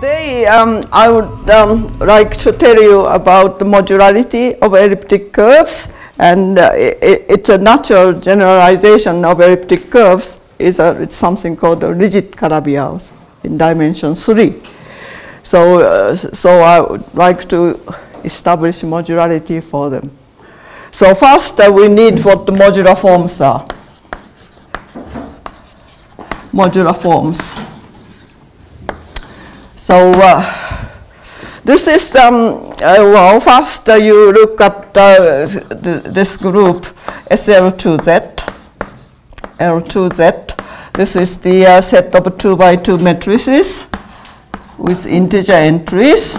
Today, um, I would um, like to tell you about the modularity of elliptic curves, and uh, it, it's a natural generalization of elliptic curves. Is a, it's something called a rigid Calabi-Yau in dimension three. So, uh, so I would like to establish modularity for them. So first, uh, we need what the modular forms are. Modular forms. So uh, this is, um, uh, well, first you look at th this group SL2Z, L2Z. This is the uh, set of 2 by 2 matrices with integer entries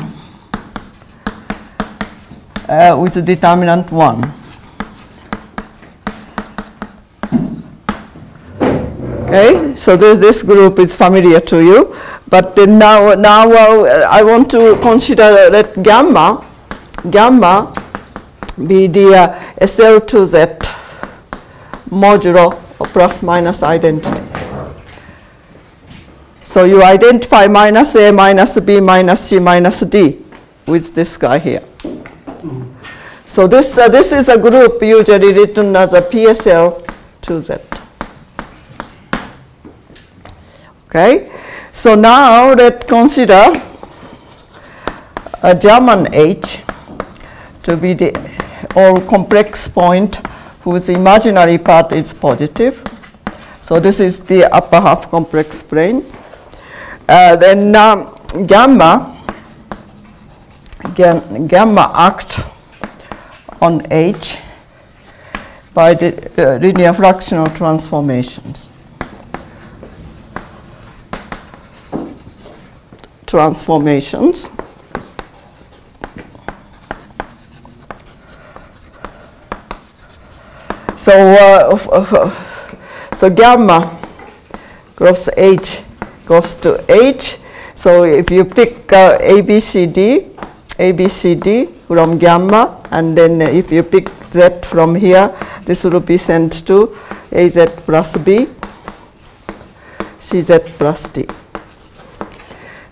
uh, with determinant 1. Okay, so this, this group is familiar to you. But now, now uh, I want to consider that gamma, gamma be the uh, SL2Z modulo plus minus identity. So you identify minus A minus B minus C minus D with this guy here. So this, uh, this is a group usually written as a PSL2Z. Okay, so now let's consider a German H to be the all complex point whose imaginary part is positive. So this is the upper half complex plane. Uh, then um, gamma, gamma act on H by the uh, linear fractional transformations. Transformations. So, uh, so gamma cross H goes to H. So if you pick uh, ABCD, ABCD from gamma, and then if you pick Z from here, this will be sent to AZ plus B, CZ plus D.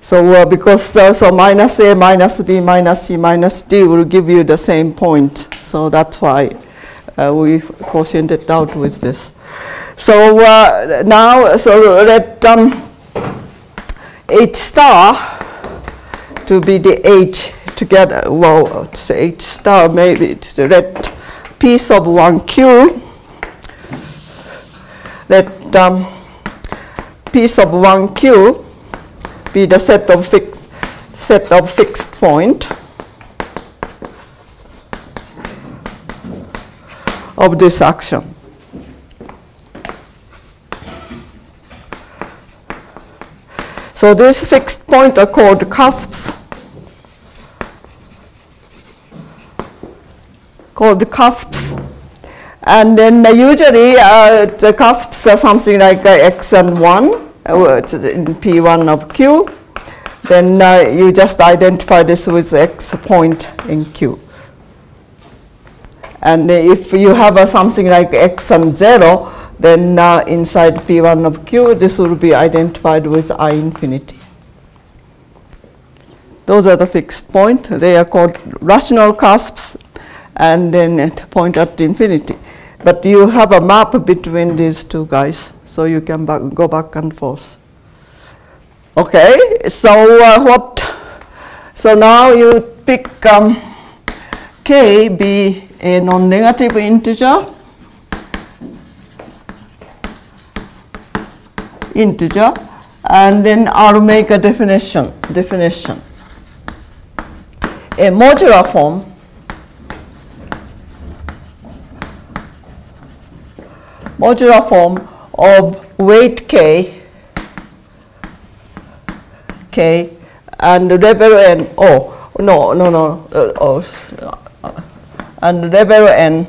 So uh, because uh, so minus a minus b minus c minus d will give you the same point. So that's why uh, we quotiented out with this. So uh, now so let um, h star to be the h together. Well, it's h star maybe it's the red P1 of Q. Let um, P1 of Q be the set of fixed set of fixed point of this action. So these fixed point are called cusps. Called cusps. And then usually uh, the cusps are something like uh, x and 1 in P1 of Q, then uh, you just identify this with X point in Q. And if you have uh, something like X and 0, then uh, inside P1 of Q, this will be identified with I infinity. Those are the fixed point. They are called rational cusps and then point at infinity. But you have a map between these two guys so you can back, go back and forth. Okay, so uh, what? So now you pick um, k be a non-negative integer, integer, and then I'll make a definition. Definition. A modular form modular form of weight k, k, and level n, oh, no, no, no, uh, oh, and level n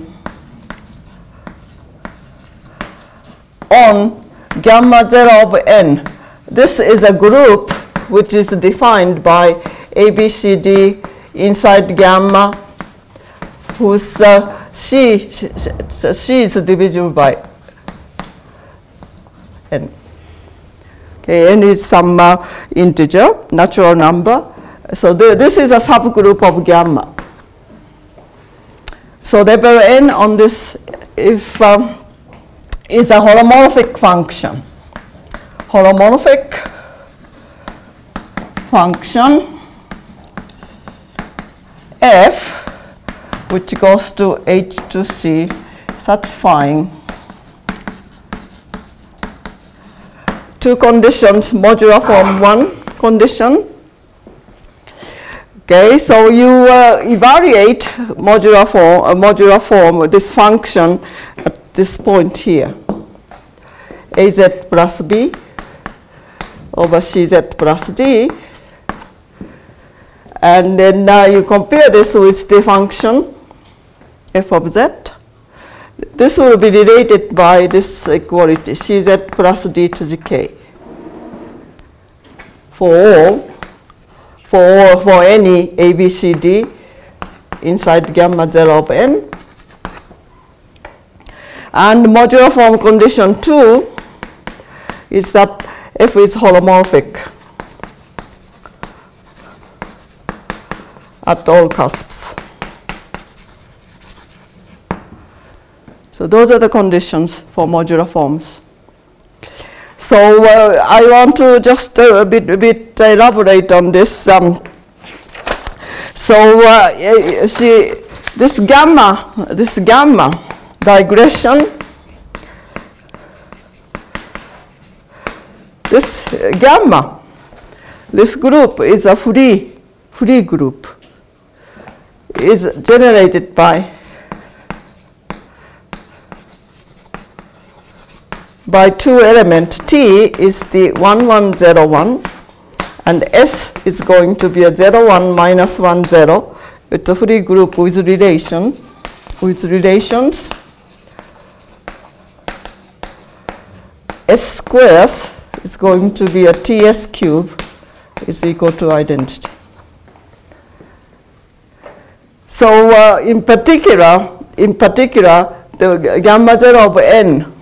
on gamma 0 of n. This is a group which is defined by ABCD inside gamma whose uh, C, C is divisible by n. Okay, n is some uh, integer, natural number. So this is a subgroup of gamma. So level n on this if um, is a holomorphic function. Holomorphic function f which goes to h to c satisfying two conditions modular form one condition Okay, so you uh, evaluate modular form, uh, modular form, this function at this point here. Az plus b over cz plus d. And then uh, you compare this with the function f of z. This will be related by this uh, equality, cz plus d to the k for all for, for any ABCD inside gamma 0 of n. And modular form condition 2 is that f is holomorphic at all cusps. So those are the conditions for modular forms. So uh, I want to just uh, a bit, a bit elaborate on this. Um, so uh, see, this gamma, this gamma digression, this gamma, this group is a free, free group, is generated by by two element T is the 1101 and S is going to be a 01 minus 1 0 with a free group with relation with relations S squares is going to be a TS cube is equal to identity. So uh, in particular, in particular, the gamma 0 of n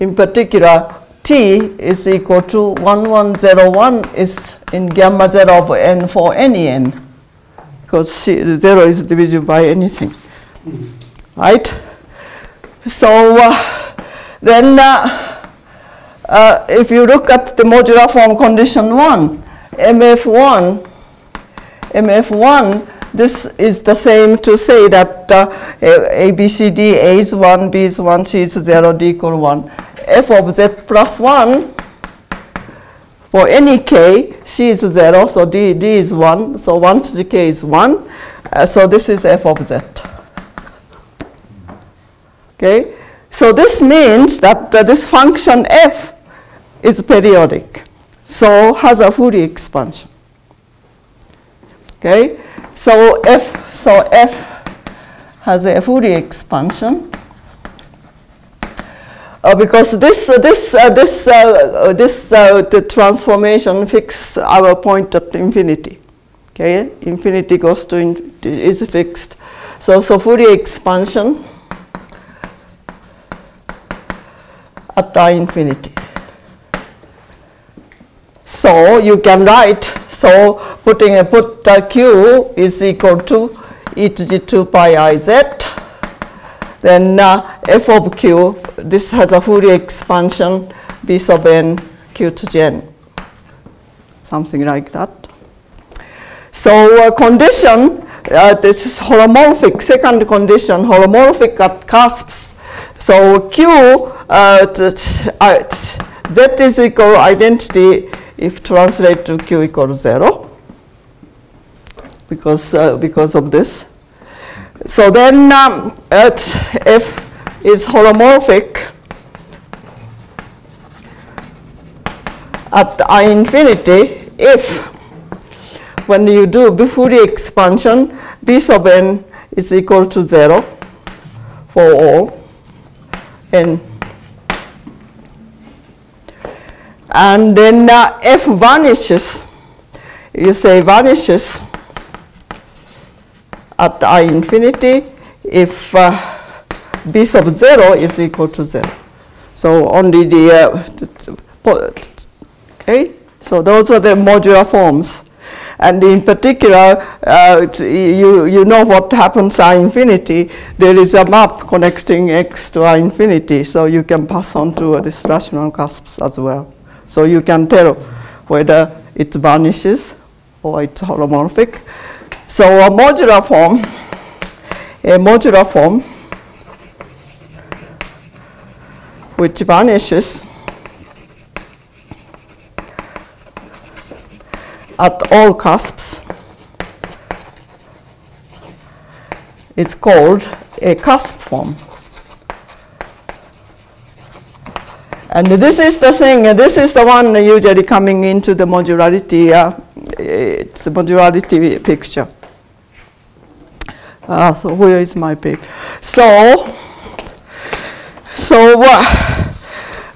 in particular, t is equal to 1101 is in gamma 0 of n for any n, because 0 is divisible by anything. Right? So uh, then, uh, uh, if you look at the modular form condition 1, MF1, MF1, this is the same to say that uh, A, B, C, D, A is 1, B is 1, C is 0, D equal 1 f of z plus 1 for any k, c is 0, so d, d is 1, so 1 to the k is 1. Uh, so this is f of z. Okay, so this means that uh, this function f is periodic, so has a Fourier expansion. Okay, so f, so f has a Fourier expansion because this uh, this uh, this uh, uh, this uh, the transformation fixes our point at infinity. Okay, infinity goes to in, is fixed. So so Fourier expansion at I infinity. So you can write so putting a put q is equal to e to the 2 pi i z then uh, f of q, this has a Fourier expansion, b sub n, q to n, something like that. So uh, condition, uh, this is holomorphic, second condition, holomorphic at cusps. So q, uh, uh z is equal identity if translate to q equals 0 because, uh, because of this. So then um, f is holomorphic at I infinity if when you do Fourier expansion b sub n is equal to 0 for all n. And then uh, f vanishes, you say vanishes at I infinity if uh, b sub 0 is equal to 0. So only the, uh, Okay? So those are the modular forms. And in particular, uh, you, you know what happens at infinity. There is a map connecting x to I infinity, so you can pass on to uh, this rational cusps as well. So you can tell whether it vanishes or it's holomorphic. So a modular form, a modular form, which vanishes at all cusps it's called a cusp form. And this is the thing, this is the one usually coming into the modularity, uh, it's a modularity picture. Uh, so where is my pic? So, so uh,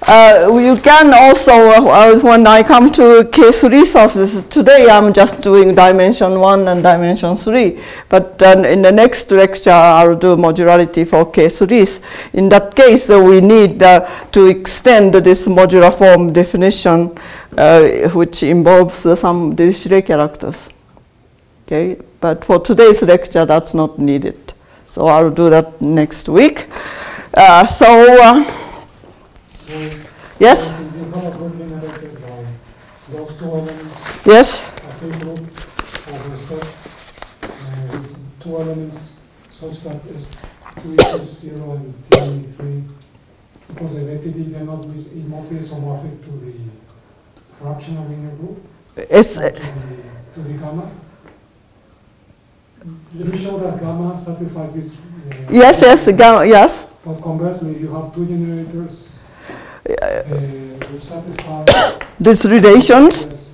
uh, you can also, uh, when I come to K3 surfaces, today I'm just doing dimension 1 and dimension 3, but in the next lecture I'll do modularity for K3s. In that case, we need uh, to extend this modular form definition, uh, which involves some Dirichlet characters. Okay, but for today's lecture, that's not needed. So I'll do that next week. Uh, so Yes? Yes? two elements such that S2 equals 0 and 3, 3 because it must be isomorphic to the fractional linear group, S to, the, to the gamma. You show that gamma satisfies this. Uh, yes, yes, gamma, yes. But conversely, you have two generators these relations,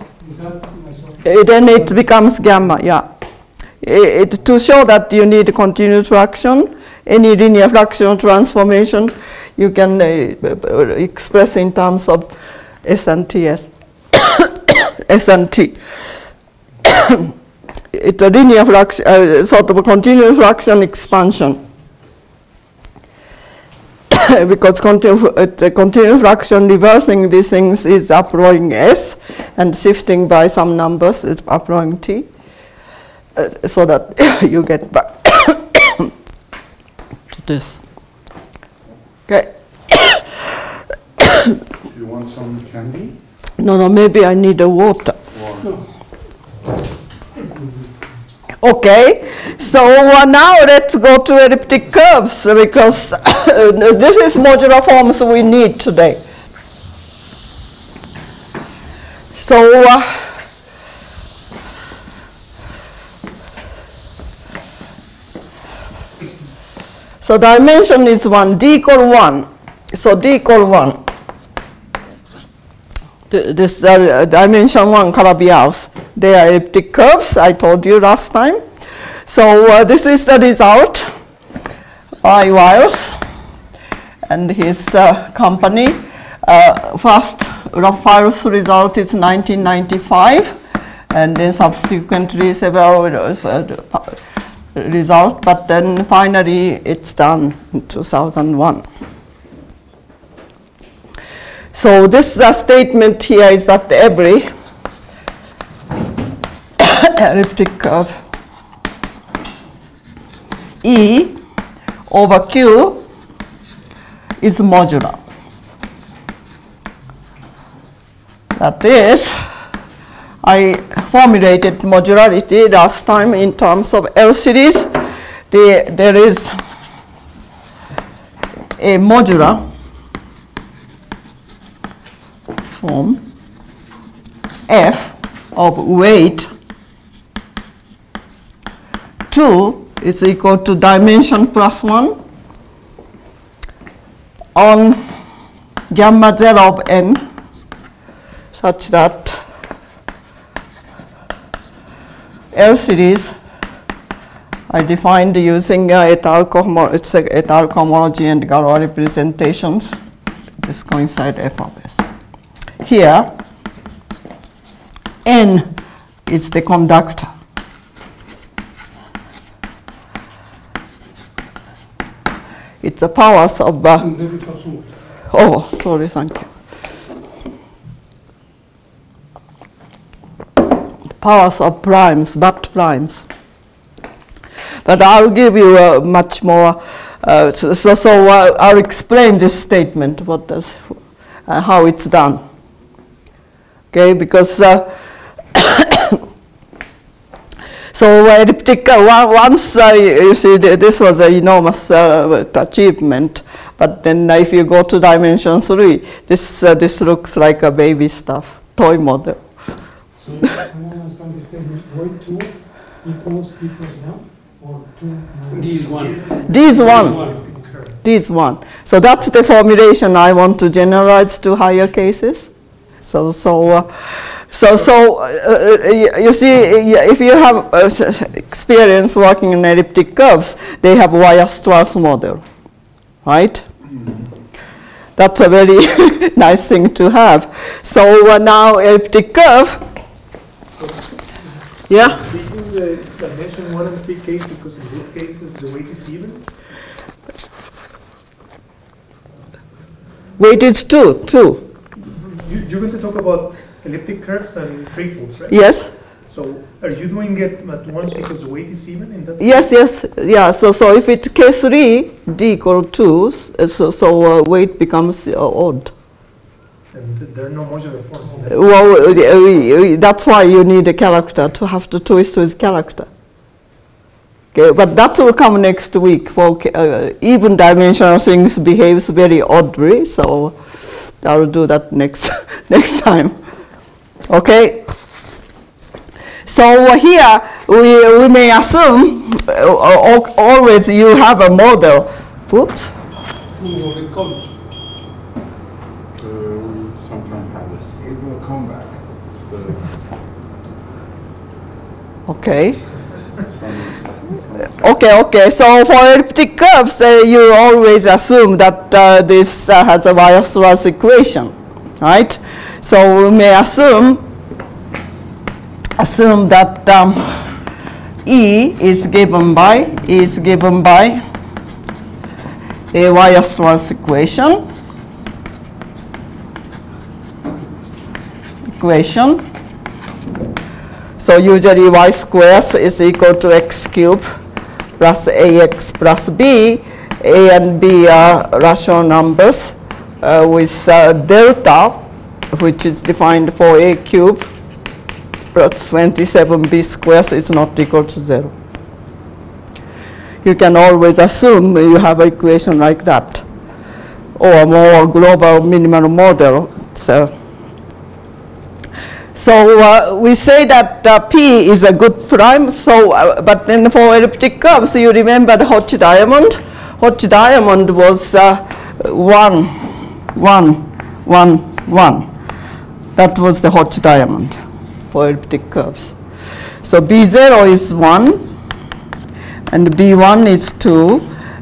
then it becomes gamma, yeah. It, it, to show that you need continuous fraction, any linear fraction transformation, you can uh, express in terms of S and T S. S and T. it's a linear fraction, uh, sort of a continuous fraction expansion. because the continuous fraction reversing these things is uploading S and shifting by some numbers is uploading T uh, so that you get back to this. Okay. Do you want some candy? No, no, maybe I need a water. Okay, so uh, now let's go to elliptic curves because this is modular forms we need today. So uh, so dimension is 1, d equal 1. So d equal 1 this uh, dimension 1 Calabi-Yau. They are elliptic curves, I told you last time. So uh, this is the result, by Wiles and his uh, company. Uh, first Wiles result is 1995 and then subsequently several uh, results, but then finally it's done in 2001. So this uh, statement here is that every elliptic curve E over Q is modular. That is, I formulated modularity last time in terms of L series. The, there is a modular form f of weight 2 is equal to dimension plus 1 on gamma 0 of n such that L series I defined using uh, cohomology and Galois representations. This coincide f of s. Here, N is the conductor. It's the powers of. Uh, oh, sorry, thank you. The powers of primes, but primes. But I'll give you a much more, uh, so, so, so uh, I'll explain this statement, what does, uh, how it's done. Okay, because uh, so elliptic, uh, once uh, you see this was an enormous uh, achievement, but then if you go to dimension three, this uh, this looks like a baby stuff, toy model. So I want to understand this statement, void two equals equals one, or two minus. D is one. D is one. One. D is one. So that's the formulation I want to generalize to higher cases. So so. Uh, so, so uh, uh, you see, if you have uh, experience working in elliptic curves, they have Weierstrass model, right? That's a very nice thing to have. So uh, now elliptic curve, yeah. Did you the dimension one and three case because in both cases the weight is even? Weight is two, two. You, you're going to talk about elliptic curves and threefolds, right? Yes. So are you doing it at once because the weight is even in that? Yes, yes, yeah. So, so if it's K3, D equal 2, so, so uh, weight becomes uh, odd. And th- there are no modular forms in that. Well, uh, that's why you need a character to have to twist with character. Okay, but that will come next week. For uh, even dimensional things behaves very oddly, so I will do that next next time. Okay. So uh, here we, we may assume uh, always you have a model. Oops. Move it comes. Uh, we sometimes have this. It will come back. Okay. Some is- some is- Okay, okay. So for elliptic curves, uh, you always assume that uh, this uh, has a Weierstrass equation, right? So we may assume assume that um, E is given by is given by a Weierstrass equation. Equation. So usually y squares is equal to x cube plus ax plus b. a and b are rational numbers uh, with uh, delta, which is defined for a cube plus 27b squared is not equal to 0. You can always assume you have an equation like that, or a more global minimal model. So so uh, we say that uh, P is a good prime, so, uh, but then for elliptic curves, you remember the Hodge diamond? Hodge diamond was uh, 1, 1, 1, 1. That was the Hodge diamond for elliptic curves. So B0 is 1, and B1 is 2,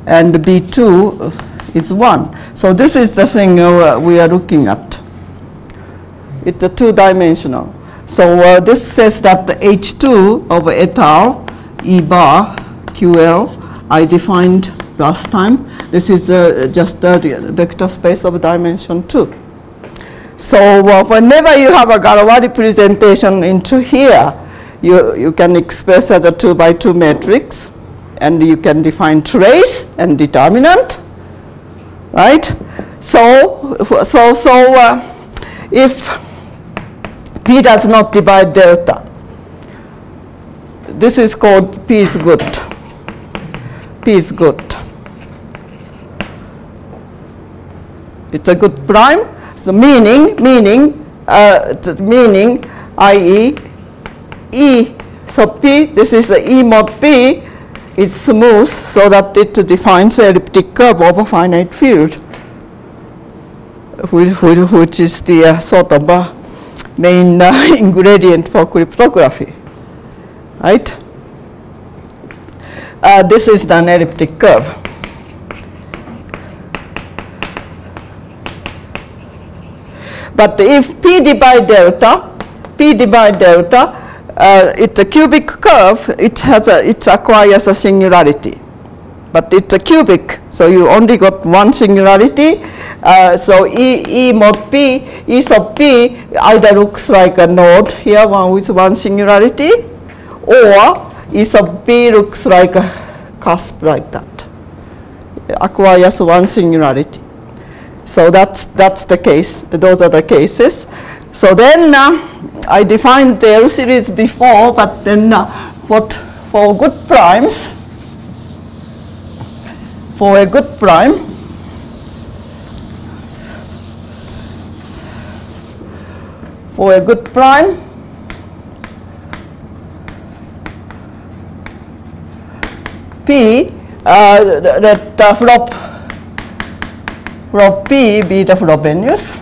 and B2 is 1. So this is the thing uh, we are looking at. It's a two-dimensional. So uh, this says that the H2 of étale, E bar, QL, I defined last time. This is uh, just the vector space of dimension 2. So uh, whenever you have a Galois representation into here, you, you can express as a 2 by 2 matrix, and you can define trace and determinant, right? So, so, so uh, if P does not divide delta. This is called P is good. P is good. It's a good prime. So meaning, meaning, uh, meaning, i.e., E. So P, this is the E mod P, is smooth so that it defines the elliptic curve of a finite field, which, which, which is the uh, sort of uh, main uh, ingredient for cryptography, right? Uh, this is the elliptic curve. But if p divide delta, p divide delta, uh, it's a cubic curve. It has a, it acquires a singularity. But it's a cubic, so you only got one singularity. Uh, so E, E mod P, E sub P either looks like a node here, one with one singularity, or E sub P looks like a cusp like that, acquires one singularity. So that's, that's the case, those are the cases. So then uh, I defined the L series before, but then uh, what for good primes, for a good prime, for a good prime, P, uh, that uh, Frob, Frob P be the Frobenius.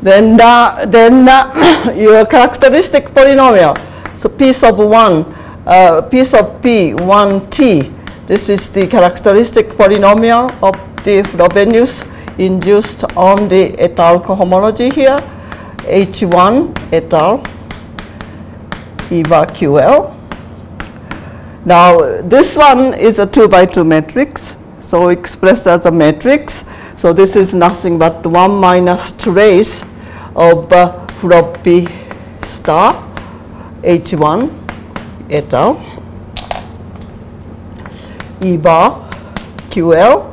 Then, uh, then uh, your characteristic polynomial, so p sub 1, uh, p sub p 1t, this is the characteristic polynomial of the Frobenius induced on the étale. cohomology here, H1 étale. EVA QL. Now, this one is a 2 by 2 matrix, so expressed as a matrix. So this is nothing but 1 minus trace of uh, Frob P star H1 étale. E bar QL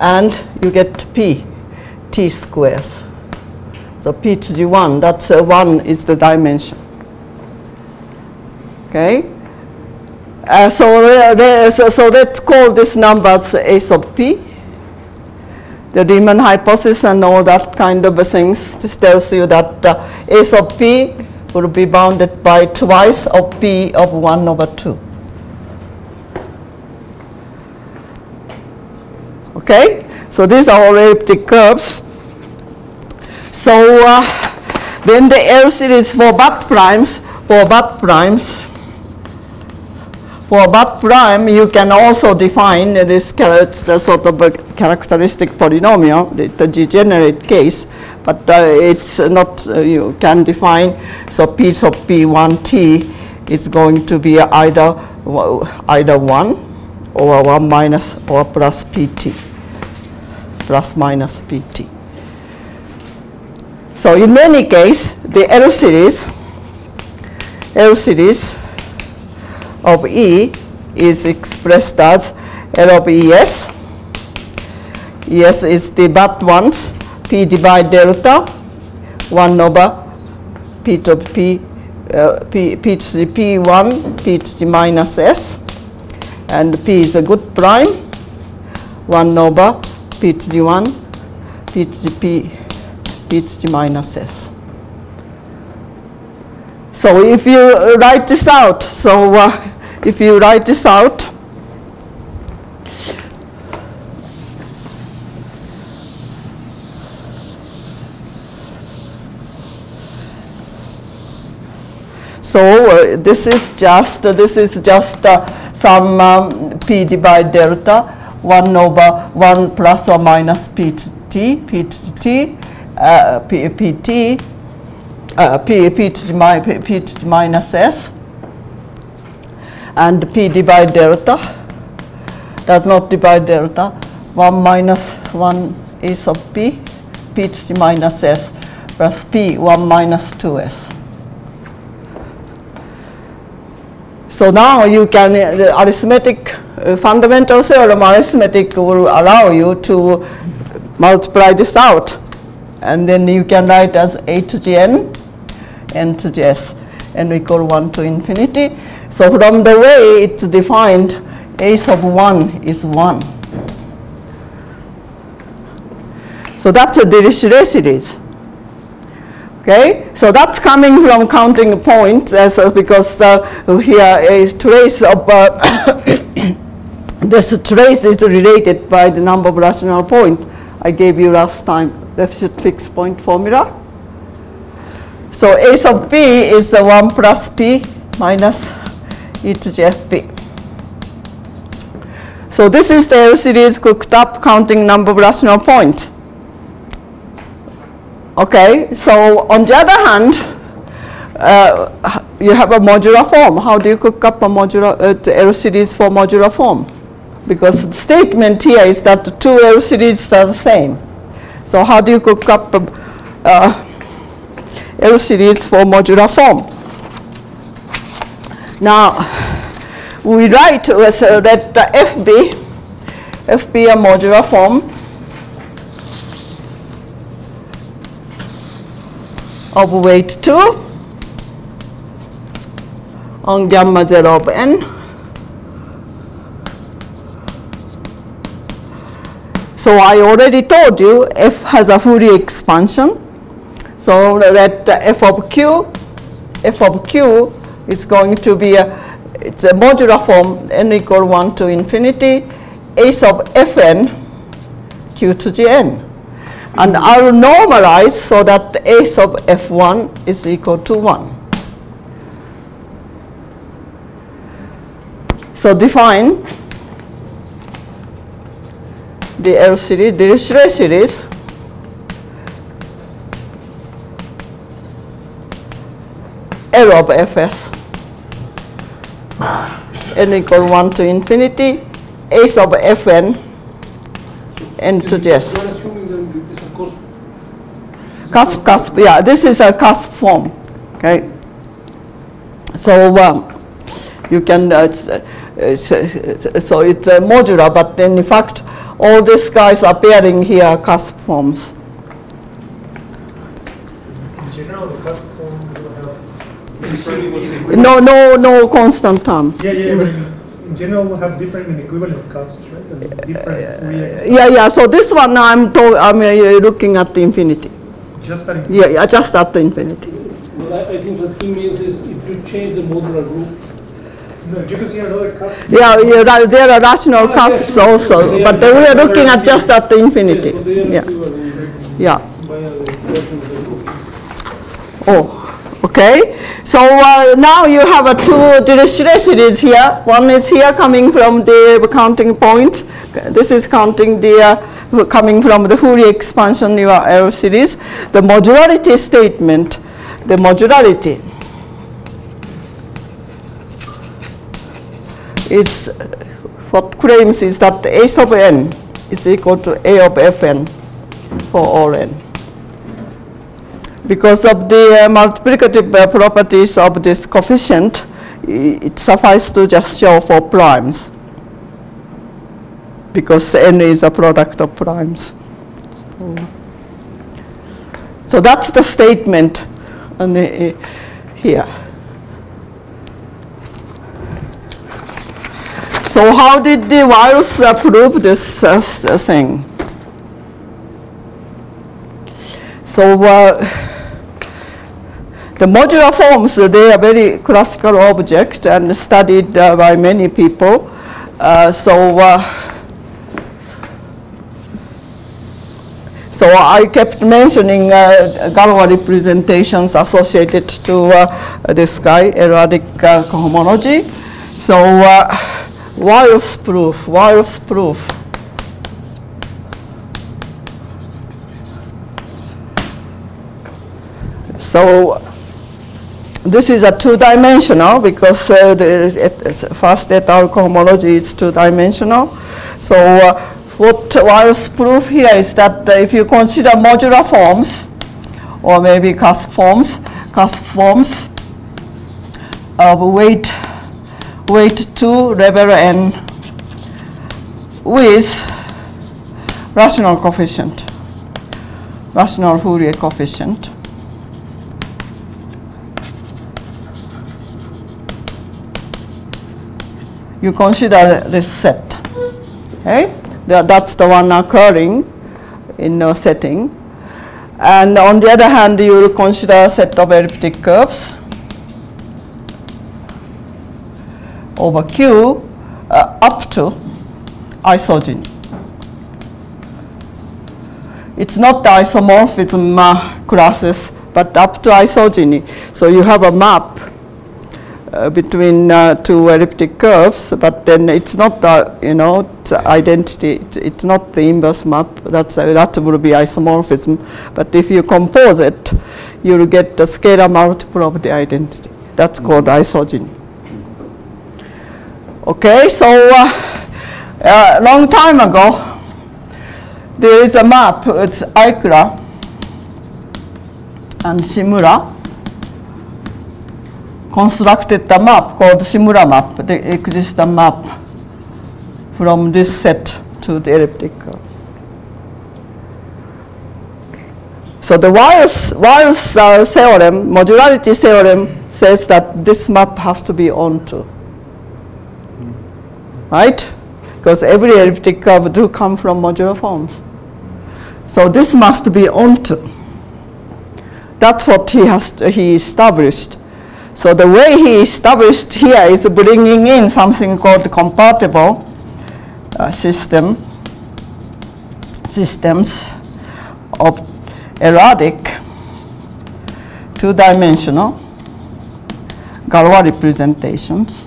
and you get P T squares. So P to the 1, that's uh, 1 is the dimension. Okay? Uh, so, uh, so, so let's call this numbers A sub P the Riemann hypothesis and all that kind of things. Tells you that uh, A sub P will be bounded by twice of P of 1 over 2. Okay, so these are all elliptic curves. So uh, then the L series for butt primes, for butt primes, for butt prime, you can also define this sort of a characteristic polynomial, the, the degenerate case, but uh, it's not, uh, you can define, so p sub p1t is going to be either, either 1 or 1 minus or plus pt, plus minus pt. So in any case, the L series, L series of E is expressed as L of ES. ES is the but ones, P divide delta, 1 over P to P, uh, P, P to the P1, P to the minus S, and P is a good prime, 1 over P to the 1, P to the P, P to the minus S. So if you write this out, so uh, if you write this out, So uh, this is just uh, this is just uh, some um, p divide delta 1 over 1 plus or minus p to t p to t uh, pt uh, p, p, to my, p, p to minus s. And p divide delta. Does not divide delta. 1 minus 1 a sub p. P to minus s plus p 1 minus 2s. So now you can, uh, the arithmetic uh, fundamental theorem arithmetic will allow you to multiply this out. And then you can write as a to the n, n to s, n equal 1 to infinity. So from the way it's defined, a sub 1 is 1. So that's a Dirichlet series. Okay, so that's coming from counting points uh, because uh, here a trace of uh, this trace is related by the number of rational points I gave you last time, Lefschetz fixed point formula. So a sub p is 1 plus p minus e to the fp. So this is the L series cooked up counting number of rational points. Okay, so on the other hand, uh, you have a modular form. How do you cook up a modular uh, L series for modular form? Because the statement here is that the two L series are the same. So how do you cook up a uh, L series for modular form? Now, we write with, uh, that the a modular form of weight 2 on gamma 0 of n. So I already told you f has a Fourier expansion. So that uh, f of q, f of q is going to be a, it's a modular form n equal 1 to infinity, ace of fn q to the n. And I'll normalize so that ace of f1 is equal to 1. So define the L series, the Dirichlet series L of fs n equal 1 to infinity, ace of fn n to the s. You are assuming that it is a cost. Cusp, cusp, yeah, this is a cusp form, okay? So um, you can, uh, it's, uh, it's, uh, it's- so it's uh, modular, but then in fact, all these guys appearing here are cusp forms. In general, the cusp form will have Usually what's the equivalent? No, no, no constant term. Yeah, yeah, but in, in general, we'll have different and equivalent cusps, right? And different Fourier Yeah, yeah, so this one I'm, to, I'm uh, looking at the infinity. just that in Yeah, yeah, just at the infinity. Well, I, I think what he means is if you change the modular group. No, if you can see another cusp. Yeah, yeah, there are rational Ah, cusps yes, also, they but are- we are looking at just at the infinity. Yes, but they are Yeah, yeah. via the version of the group. Oh, okay. So uh, now you have a two Dirichlet series here. One is here coming from the counting point. This is counting the uh, coming from the Fourier expansion your L series. The modularity statement, the modularity is what claims is that a of n is equal to a of fn for all n because of the uh, multiplicative uh, properties of this coefficient, it suffices to just show for primes because n is a product of primes. So, so that's the statement on the, uh, here. So how did the Wiles uh, prove this uh, thing? So uh, the modular forms, uh, they are very classical object and studied uh, by many people. Uh, so, uh, so I kept mentioning uh, Galois representations associated to uh, this guy, erratic uh, cohomology. So, uh, Wiles proof, Wiles proof. So this is a two-dimensional because uh, the first étale cohomology is two-dimensional. So uh, what Wiles proof here is that if you consider modular forms or maybe cusp forms, cusp forms of weight weight 2 level n with rational coefficient, rational Fourier coefficient. You consider this set. Okay? That's the one occurring in a setting. And on the other hand, you will consider a set of elliptic curves over Q uh, up to isogeny. It's not the isomorphism uh, classes, but up to isogeny. So you have a map between uh, two elliptic curves, but then it's not the, you know, identity, it's- it's not the inverse map, that's, uh, that will be isomorphism. But if you compose it, you'll get the scalar multiple of the identity. That's called isogeny. Okay, so uh, a long time ago, there is a map, it's Eichler and Shimura constructed a map called Shimura map, the existing map from this set to the elliptic curve. So the Wiles uh, theorem, modularity theorem, says that this map has to be onto. Right? Because every elliptic curve do come from modular forms. So this must be onto. That's what he has he established. So the way he established here is bringing in something called compatible uh, system systems of erratic two-dimensional Galois representations.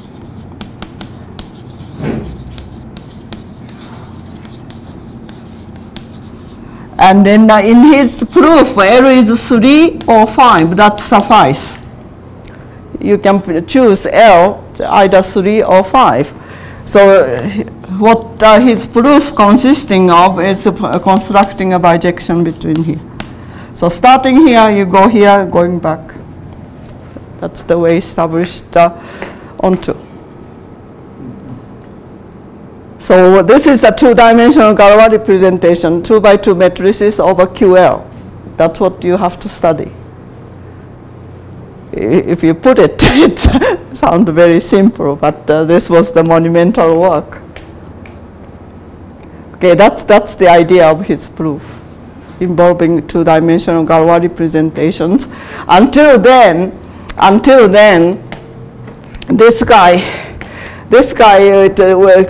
And then uh, in his proof, L is 3 or 5, that suffice. You can choose L, either 3 or 5. So what uh, his proof consisting of is constructing a bijection between here. So starting here, you go here, going back. That's the way established uh, onto. So this is the two-dimensional Galois representation, two by two matrices over QL. That's what you have to study. If you put it, it sounds very simple, but uh, this was the monumental work. Okay, that's, that's the idea of his proof, involving two-dimensional Galois representations. Until then, until then, this guy, this guy, uh, it, uh, well,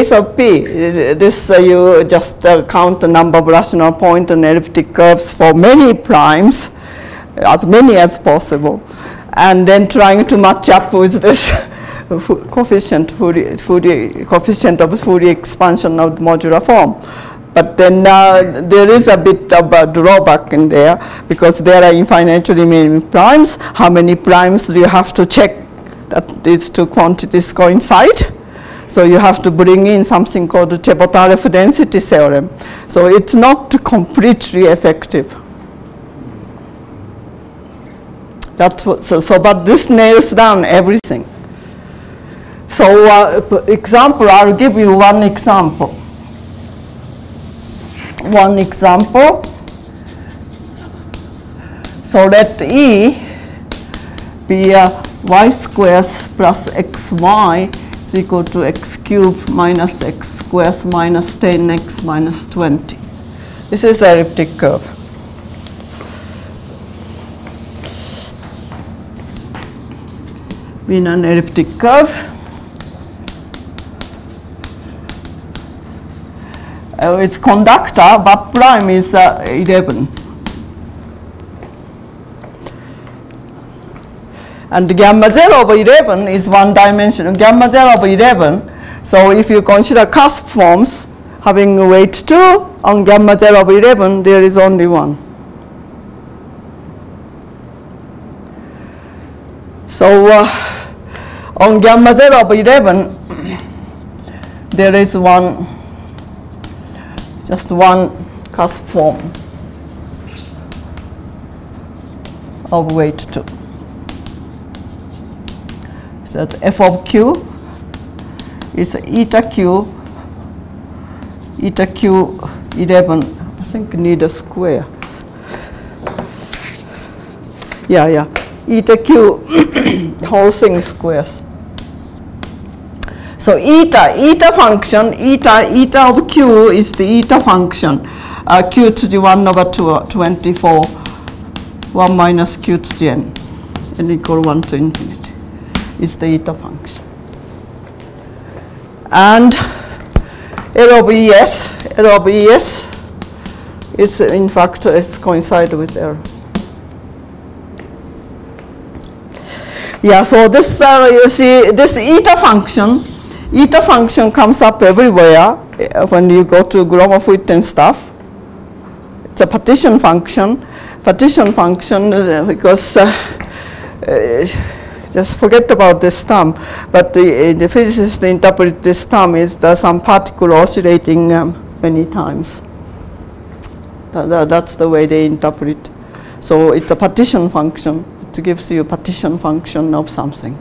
A sub p, this uh, you just uh, count the number of rational points point and elliptic curves for many primes, as many as possible, and then trying to match up with this coefficient, Fourier, Fourier, coefficient of Fourier expansion of modular form. But then uh, there is a bit of a drawback in there because there are infinitely many primes. How many primes do you have to check that these two quantities coincide? So you have to bring in something called the Chebotarev density theorem. So it's not completely effective. What, so, so, but this nails down everything. So, uh, example, I'll give you one example. One example. So let E be uh, y squares plus xy is equal to x cubed minus x squares minus 10x minus 20. This is elliptic curve. In an elliptic curve. Uh, its conductor, but prime is uh, 11. And gamma 0 over 11 is one dimensional. Gamma 0 over 11, so if you consider cusp forms having weight 2 on gamma 0 over 11, there is only one. So uh, on gamma 0 of 11, there is one, just one cusp form of weight 2. So that's f of q is eta q, eta q 11, I think need a square. Yeah, yeah, eta q whole thing squares. So eta, eta function, eta, eta of q is the eta function, uh, q to the 1 over two, 24, 1 minus q to the n, n equal 1 to infinity, is the eta function. And L of ES, L of ES is in fact is coincide with L. Yeah, so this, uh, you see, this eta function, eta function comes up everywhere uh, when you go to Gromov-Witten stuff. It's a partition function, partition function uh, because uh, just forget about this term, but the, the physicists interpret this term as the, some particle oscillating um, many times. That- that- that's the way they interpret. So it's a partition function. It gives you a partition function of something.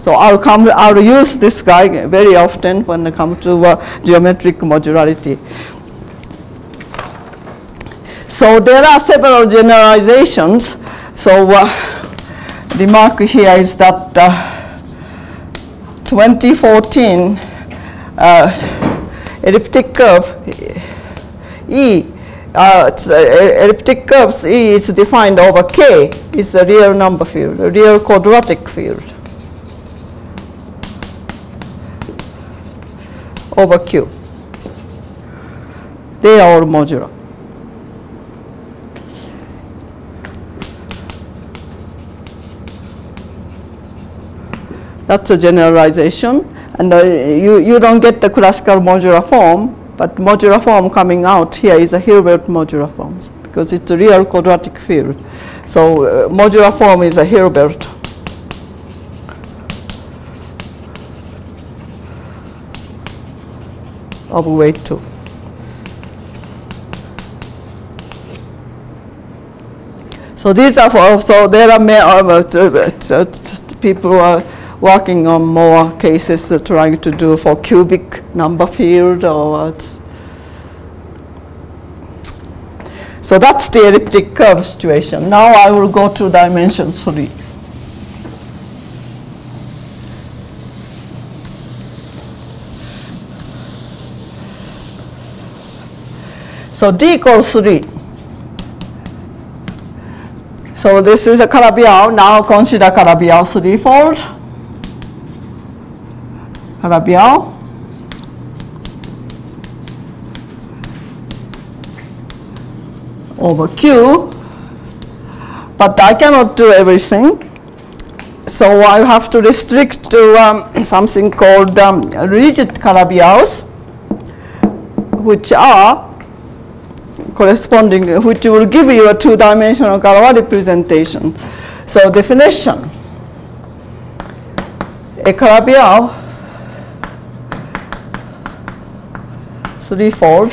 So I'll come. I'll use this guy very often when I come to uh, geometric modularity. So there are several generalizations. So uh, the mark here is that uh, 2014 uh, elliptic curve E, uh, uh, elliptic curves E is defined over K is the real number field, the real quadratic field over Q. They are all modular. That's a generalization. And uh, you, you don't get the classical modular form, but modular form coming out here is a Hilbert modular forms because it's a real quadratic field. So uh, modular form is a Hilbert. Of weight 2. So these are for, so there are uh, t- t- people are working on more cases uh, trying to do for cubic number field or what. So that's the elliptic curve situation. Now I will go to dimension 3. So D equals 3. So this is a Calabi-Yau. Now consider Calabi-Yau threefold. Calabi-Yau. Over Q. But I cannot do everything. So I have to restrict to um, something called um, rigid Calabi-Yaos, which are corresponding, which will give you a two-dimensional Galois representation. So definition, a Calabi-Yau threefold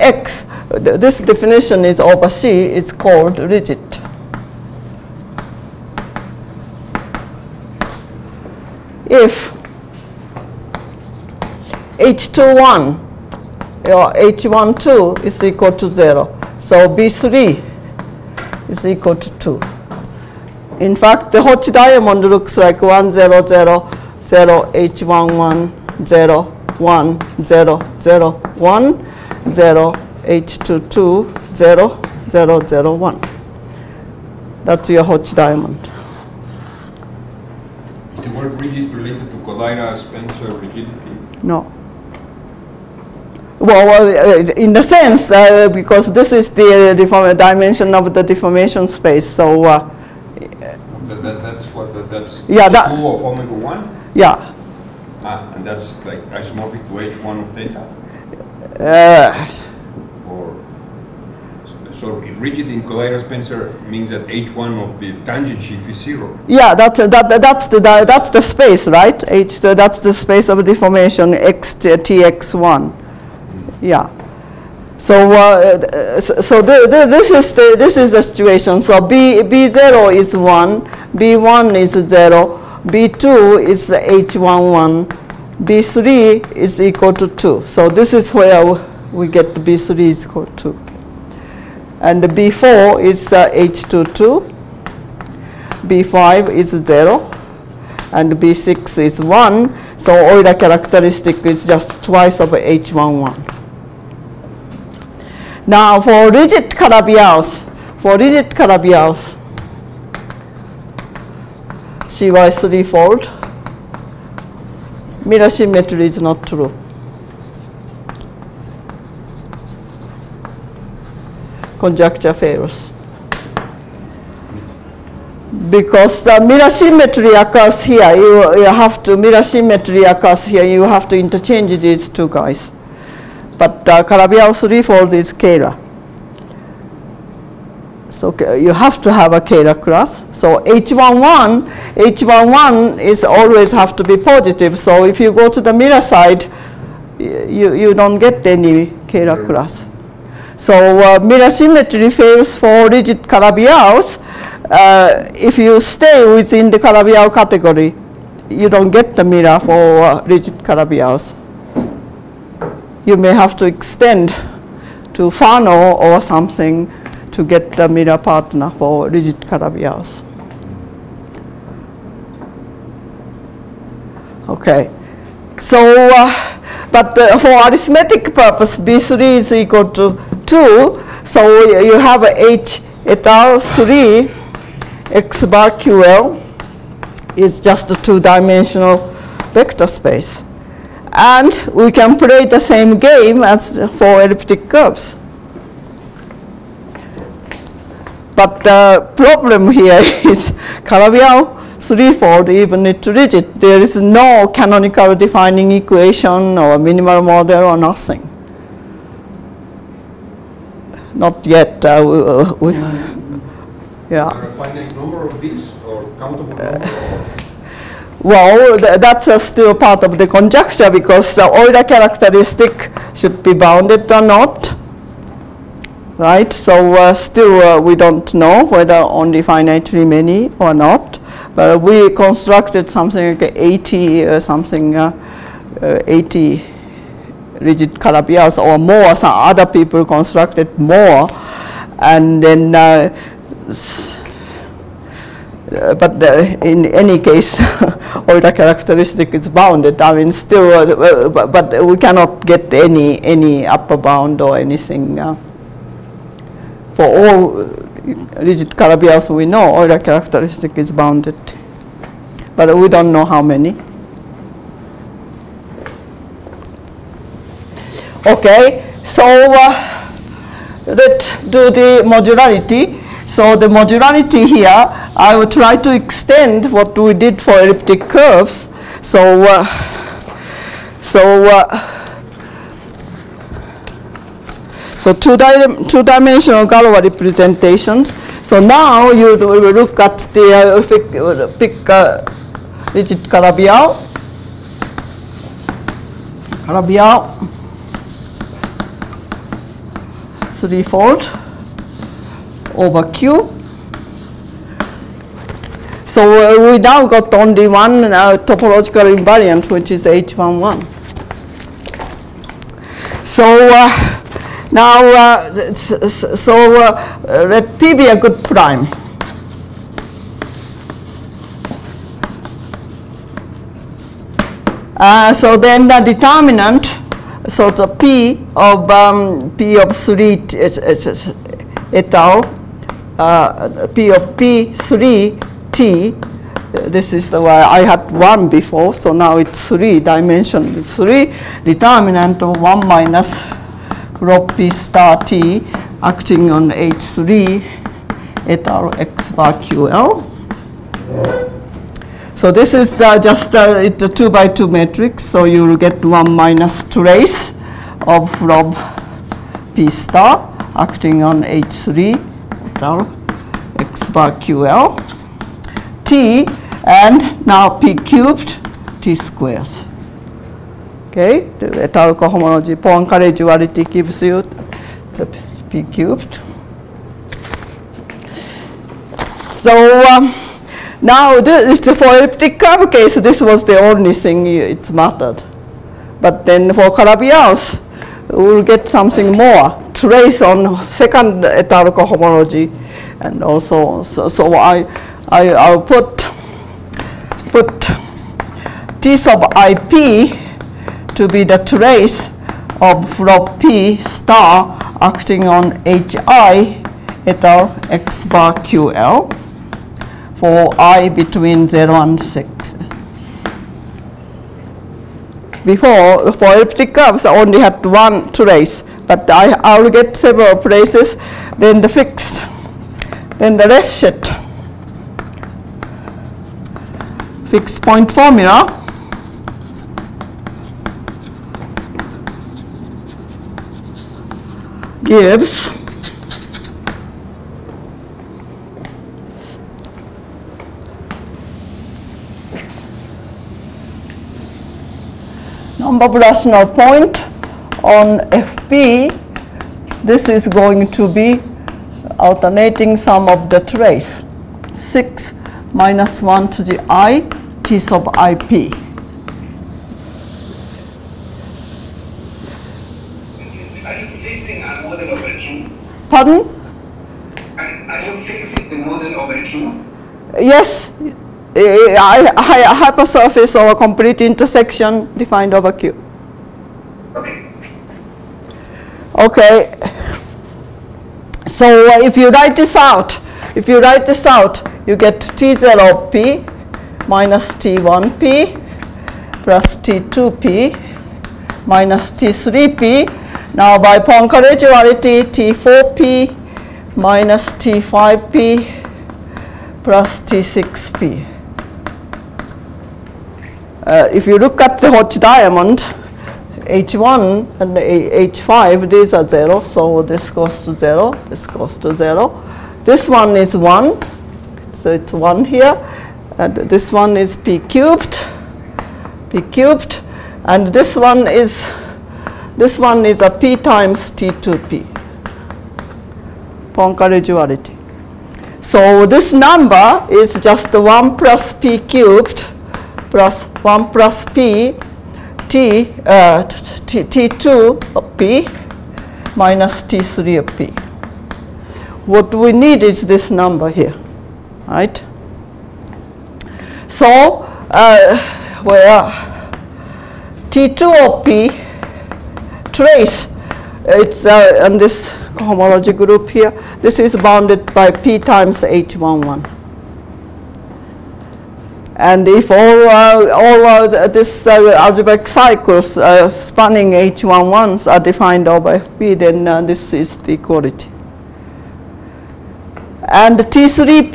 X, this definition is over C, is called rigid. If H21 or H12 is equal to 0. So B3 is equal to 2. In fact, the Hodge diamond looks like 1, 0, 0, 0, H11, 0, 1, 0, 0, 1, 0, H22, 0, 0, 0, 1. That's your Hodge diamond. Is the word rigid related to Kodaira-Spencer rigidity? No. Well, uh, in the sense, uh, because this is the uh, deform- dimension of the deformation space, so uh, That, that, that's what, that, that's Yeah, that- two of omega one? yeah. Ah, and that's like isomorphic to H one of theta? Uh, Or, so- so rigid in Kodaira-Spencer means that H one of the tangent sheaf is zero. yeah, that, that, that's, the, that's the space, right? H, that's the space of deformation x t- tx1. Yeah. So, uh, so this, is the, this is the situation. So B, B0 is 1, B1 is 0, B2 is H11, B3 is equal to 2. So this is where we get B3 is equal to 2. And the B4 is uh, H22, B5 is 0, and B6 is 1. So Euler characteristic is just twice of H11. Now for rigid Calabi-Yaus, for rigid Calabi-Yaus, CY threefold, mirror symmetry is not true. Conjecture fails. Because the mirror symmetry occurs here, you, you have to, mirror symmetry occurs here, you have to interchange these two guys but uh, Calabi-Yau threefold is Kähler. So you have to have a Kähler class. So H11, H11 is always have to be positive. So if you go to the mirror side, you, you don't get any Kähler class. So uh, mirror symmetry fails for rigid Calabi-Yaos. Uh, if you stay within the Calabi-Yau category, you don't get the mirror for uh, rigid Calabi-Yaos. You may have to extend to Fano or something to get the mirror partner for rigid Calabi-Yaos. Okay, so uh, but uh, for arithmetic purpose, B3 is equal to 2. So you have H étale 3 x bar QL is just a two-dimensional vector space. And we can play the same game as for elliptic curves. But the problem here is Calabi-Yau threefold, even it rigid. There is no canonical defining equation or minimal model or nothing. Not yet. Uh, we, uh, we, yeah. Are a finite number of these or countable number? Well, th- that's uh, still part of the conjecture because all the characteristic should be bounded or not. Right? So uh, still uh, we don't know whether only finitely many or not. But we constructed something like 80 or something, uh, uh, 80 rigid Calabi-Yaus or more. Some other people constructed more. And then uh, but uh, in any case, Euler characteristic is bounded. I mean, still, uh, uh, but, but we cannot get any any upper bound or anything. Uh, for all uh, rigid Calabi-Yaus we know, Euler characteristic is bounded, but we don't know how many. Okay, so let's do the modularity. So the modularity here, I will try to extend what we did for elliptic curves. So, uh, so, uh, so two, di- two-dimensional Galois representations. So now you look at the uh, pick, pick uh, rigid Calabi-Yau. Calabi-Yau. threefold over Q. So uh, we now got only one uh, topological invariant, which is H11. So uh, now, uh, so uh, let P be a good prime. Uh, so then the determinant, so the P of um, P of 3 t- is- is- is étale Uh, P of P3 T, uh, this is the way I had 1 before, so now it's 3 dimension. It's 3 determinant of 1 minus rho P star T acting on H3 étale x bar QL. So this is uh, just uh, it, a two by two matrix. So you will get one minus trace of Frob P star acting on H3 tau x bar QL T and now P cubed T squares. Okay, the étale cohomology Poincare duality gives you the P cubed. So um, now this, is for elliptic curve case, this was the only thing it mattered. But then for Calabi-Yaus, we'll get something more, trace on second étale cohomology, and also, so, so I, I, I'll put, put T sub IP to be the trace of Frob P star acting on HI et al. x bar QL for i between 0 and 6. Before, for elliptic curves, I only had one trace, but I, I'll get several places, then the fixed, then the Lefschetz, fixed point formula, gives number rational point on FP, this is going to be alternating sum of the trace. 6 minus 1 to the i t sub ip. Pardon? Are you fixing the model over Q? Yes, I, I, hypersurface over complete intersection defined over Q. Okay. Okay. So uh, if you write this out, if you write this out, you get T0P minus T1P plus T2P minus T3P. Now by Poincare duality, T4P minus T5P plus T6P. Uh, if you look at the Hodge diamond, H1 and H5, these are 0, so this goes to 0, this goes to 0. This one is 1, so it's 1 here, and this one is P cubed, P cubed, and this one is, this one is a P times T2P, Poincare duality. So this number is just 1 plus P cubed plus 1 plus P T, uh, t, t, T2 of P minus T3 of P. What we need is this number here, right? So, uh, where T2 of P trace, it's uh, in this homology group here, this is bounded by P times H11. And if all, uh, all uh, this uh, algebraic cycles uh, spanning H11s are defined over Fp, then uh, this is the equality. And T3P,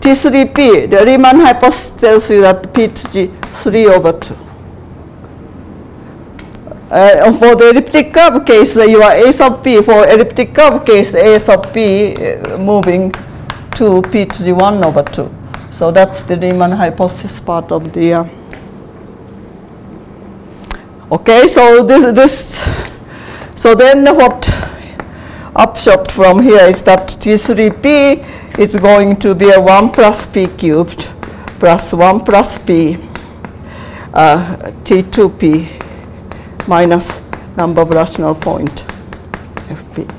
T3P, the Riemann hypothesis tells you that P to G 3 over 2. Uh, for the elliptic curve case, you are A sub P. For elliptic curve case, A sub P moving to P to the 1 over 2. So that's the Riemann hypothesis part of the. Uh, okay, so this this. So then what upshot from here is that T3P is going to be a 1 plus P cubed plus 1 plus P uh, T2P minus number of rational point FP.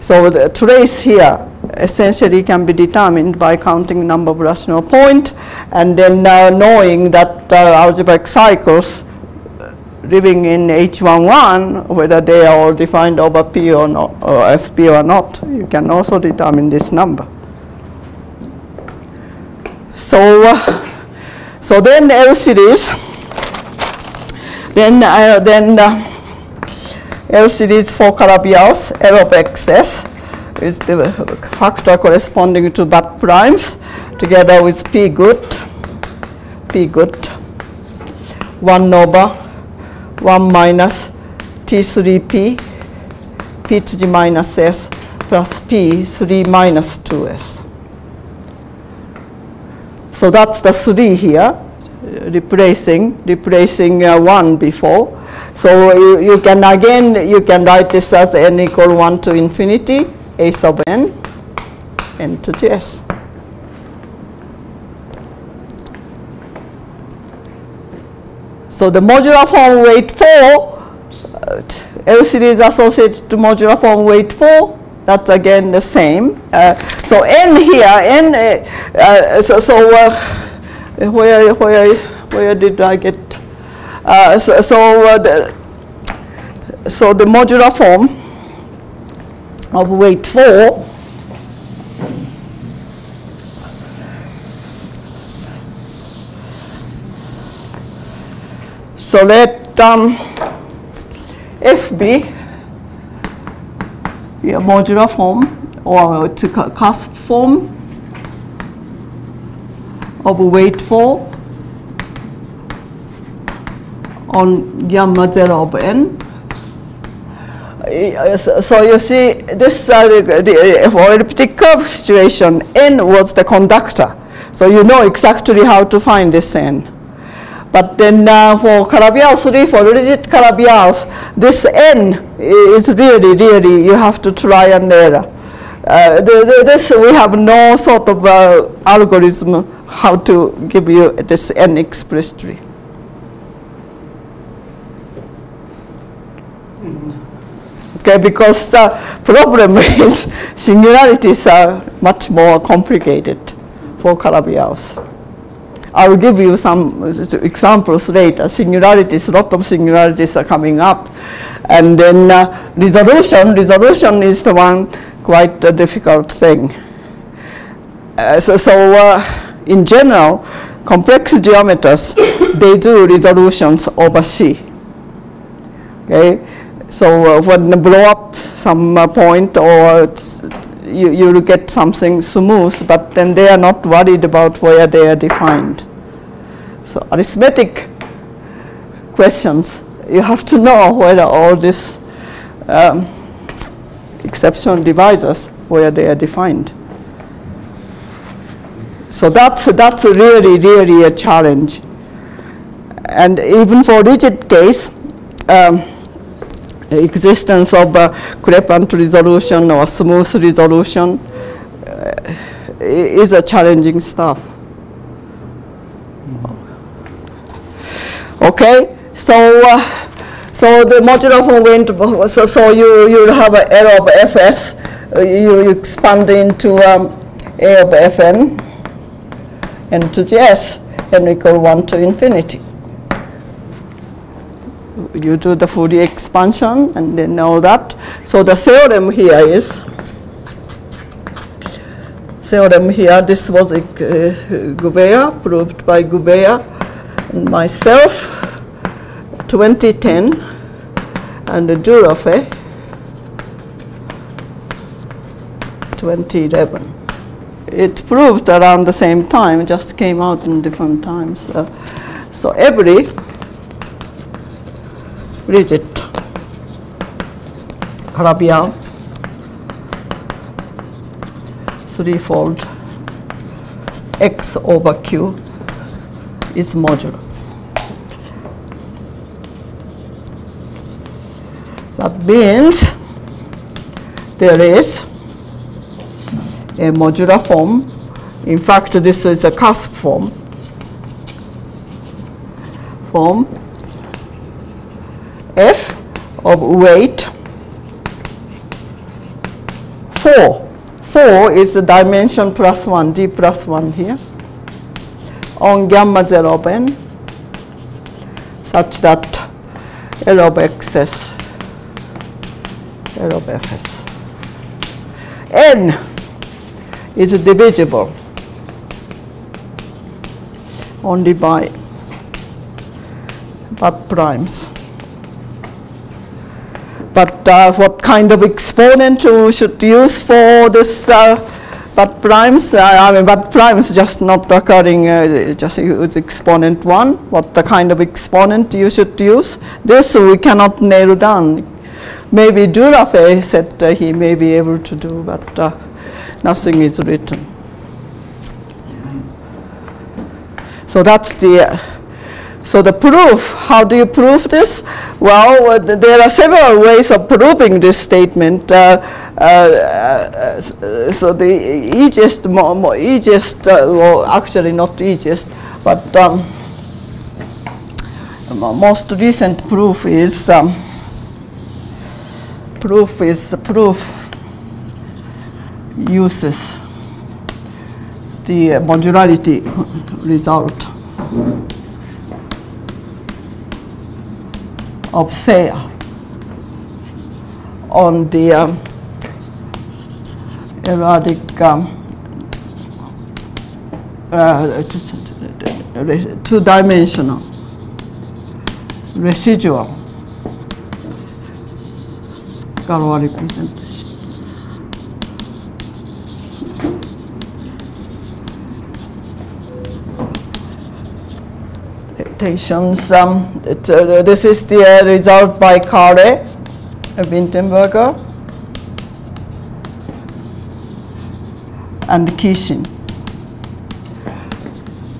So the trace here essentially can be determined by counting number of rational point and then uh, knowing that uh, algebraic cycles uh, living in H11, whether they are all defined over P or, not, or FP or not, you can also determine this number. So, uh, so then L series, then, uh, then uh, for Calabi-Yau, L of XS, is the factor corresponding to bad primes together with p good, p good, 1 over 1 minus t3p, p to the minus s plus p 3 minus 2s. So that's the 3 here, replacing, replacing uh, 1 before. So you, you can again, you can write this as n equal 1 to infinity a sub n, into to s. So the modular form weight 4, uh, L series associated to modular form weight 4, that's again the same. Uh, so n here, n, uh, uh so, so uh, where, where, where did I get, uh, so, so, the, so the modular form of weight 4 So let um, FB be a modular form or a cusp form of weight 4 on gamma 0 of n so you see, this uh, the, the, for elliptic curve situation, n was the conductor. So you know exactly how to find this n. But then uh, for Calabi-Yau 3, for rigid Calabi-Yaus, this n is really, really, you have to try and error. Uh, the, the, this, we have no sort of uh, algorithm how to give you this n explicitly. Okay, because the problem is singularities are much more complicated for Calabi-Yaus. I will give you some examples later. Singularities, a lot of singularities are coming up. And then uh, resolution, resolution is the one quite a difficult thing. Uh, so, so uh, in general, complex geometers, they do resolutions over C. Okay, so uh, when blow up some uh, point or you, you get something smooth, but then they are not worried about where they are defined. So arithmetic questions, you have to know whether all these um, divisors, where they are defined. So that's, that's really, really a challenge. And even for rigid case, um, existence of uh, crepant resolution or smooth resolution uh, is a challenging stuff. Okay, so uh, so the modular form went, so, so you, you have an error of fs, uh, you, expand into um, a of fn and to the s, n equal 1 to infinity you do the Fourier expansion and then all that. So the theorem here is, theorem here, this was uh, proved by Gouvêa and myself, 2010, and Dieulefait, 2011. It proved around the same time, just came out in different times. Uh, so every rigid Calabi-Yau threefold x over q is modular. That means there is a modular form. In fact, this is a cusp form. Form f of weight 4. 4 is the dimension plus 1, d plus 1 here, on gamma 0 of n, such that L of xs, L of fs. n is divisible only by bad primes. But uh, what kind of exponent you should use for this uh, bad primes? Uh, I mean, bad primes just not occurring, uh, just use exponent 1. What the kind of exponent you should use? This we cannot nail down. Maybe Dieulefait said he may be able to do, but uh, nothing is written. So that's the so the proof, how do you prove this? Well, uh, there are several ways of proving this statement. Uh, uh, uh so the easiest, more, more easiest, uh, well, actually not easiest, but um, most recent proof is um, proof is proof uses the modularity result. Of Serre on the um, erratic um, uh, two-dimensional residual Galois representation. Um, it, uh, this is the uh, result by Khare, Wintenberger, and Kisin,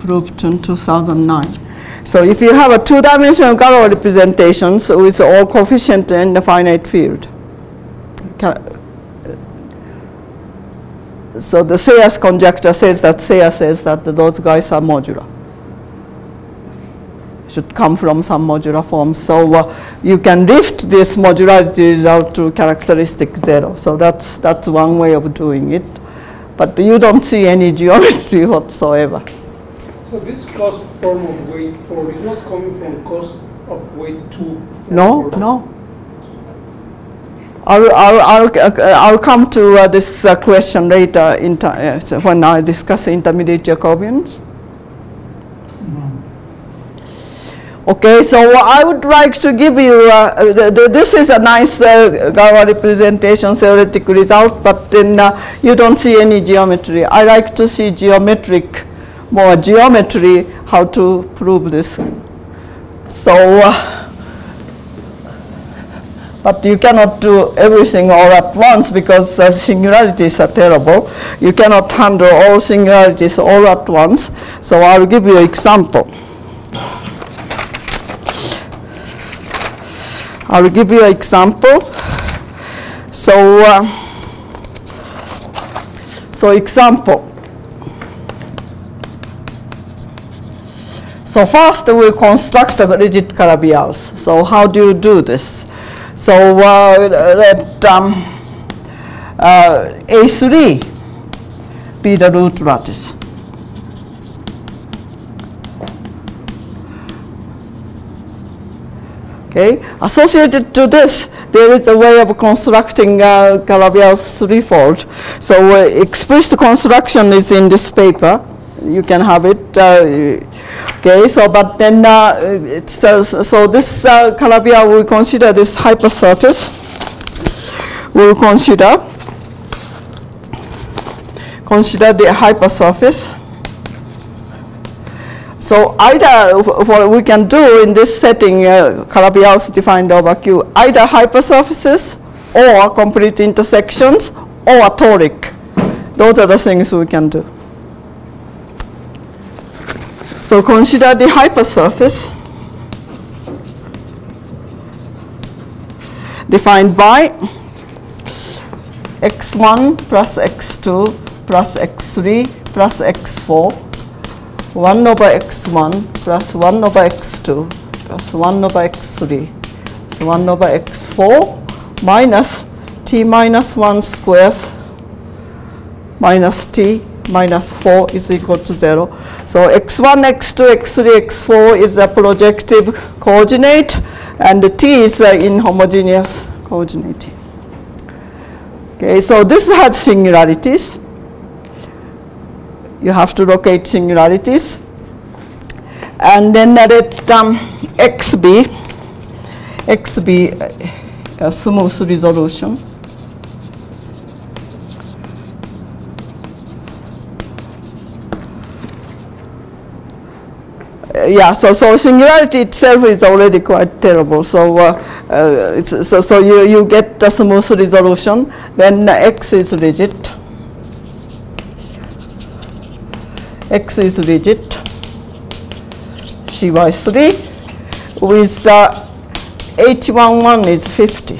proved in 2009. So if you have a two-dimensional Galois representations with all coefficient in the finite field, so the Serre's conjecture says that Serre's says that those guys are modular. Should come from some modular form. So uh, you can lift this modularity result to characteristic zero. So that's that's one way of doing it. But you don't see any geometry whatsoever. So this cusp form of weight four is not coming from cost of weight two? No, no. I'll, I'll, I'll, uh, I'll come to uh, this uh, question later in uh, when I discuss intermediate Jacobians. Okay, so I would like to give you, uh, uh, the, the, this is a nice uh, representation theoretic result, but then uh, you don't see any geometry. I like to see geometric, more geometry, how to prove this. So, uh, but you cannot do everything all at once because singularities are terrible. You cannot handle all singularities all at once. So I'll give you an example. I'll give you an example. So, uh, so example. So first we construct a rigid Calabi-Yau. So how do you do this? So uh, let um, uh, A3 be the root lattice. Okay, associated to this, there is a way of constructing uh, Calabi-Yau's threefold. So uh, explicit construction is in this paper. You can have it. Uh, okay, so but then uh, it says so. This uh, Calabi-Yau we consider this hypersurface. We will consider consider the hypersurface. So either what we can do in this setting, uh, defined over Q, either hypersurfaces or complete intersections or toric. Those are the things we can do. So consider the hypersurface defined by x1 plus x2 plus x3 plus x4 1 over x1 plus 1 over x2 plus 1 over x3 so 1 over x4 minus t minus 1 squares minus t minus 4 is equal to 0. So x1, x2, x3, x4 is a projective coordinate and t is uh, inhomogeneous coordinate. Okay, so this has singularities. You have to locate singularities. And then let um, x be, x be a smooth resolution. Uh, yeah, so, so singularity itself is already quite terrible. So, uh, uh, so, so you, you get a smooth resolution, then x is rigid. X is rigid, cy3 with uh, h11 is 50.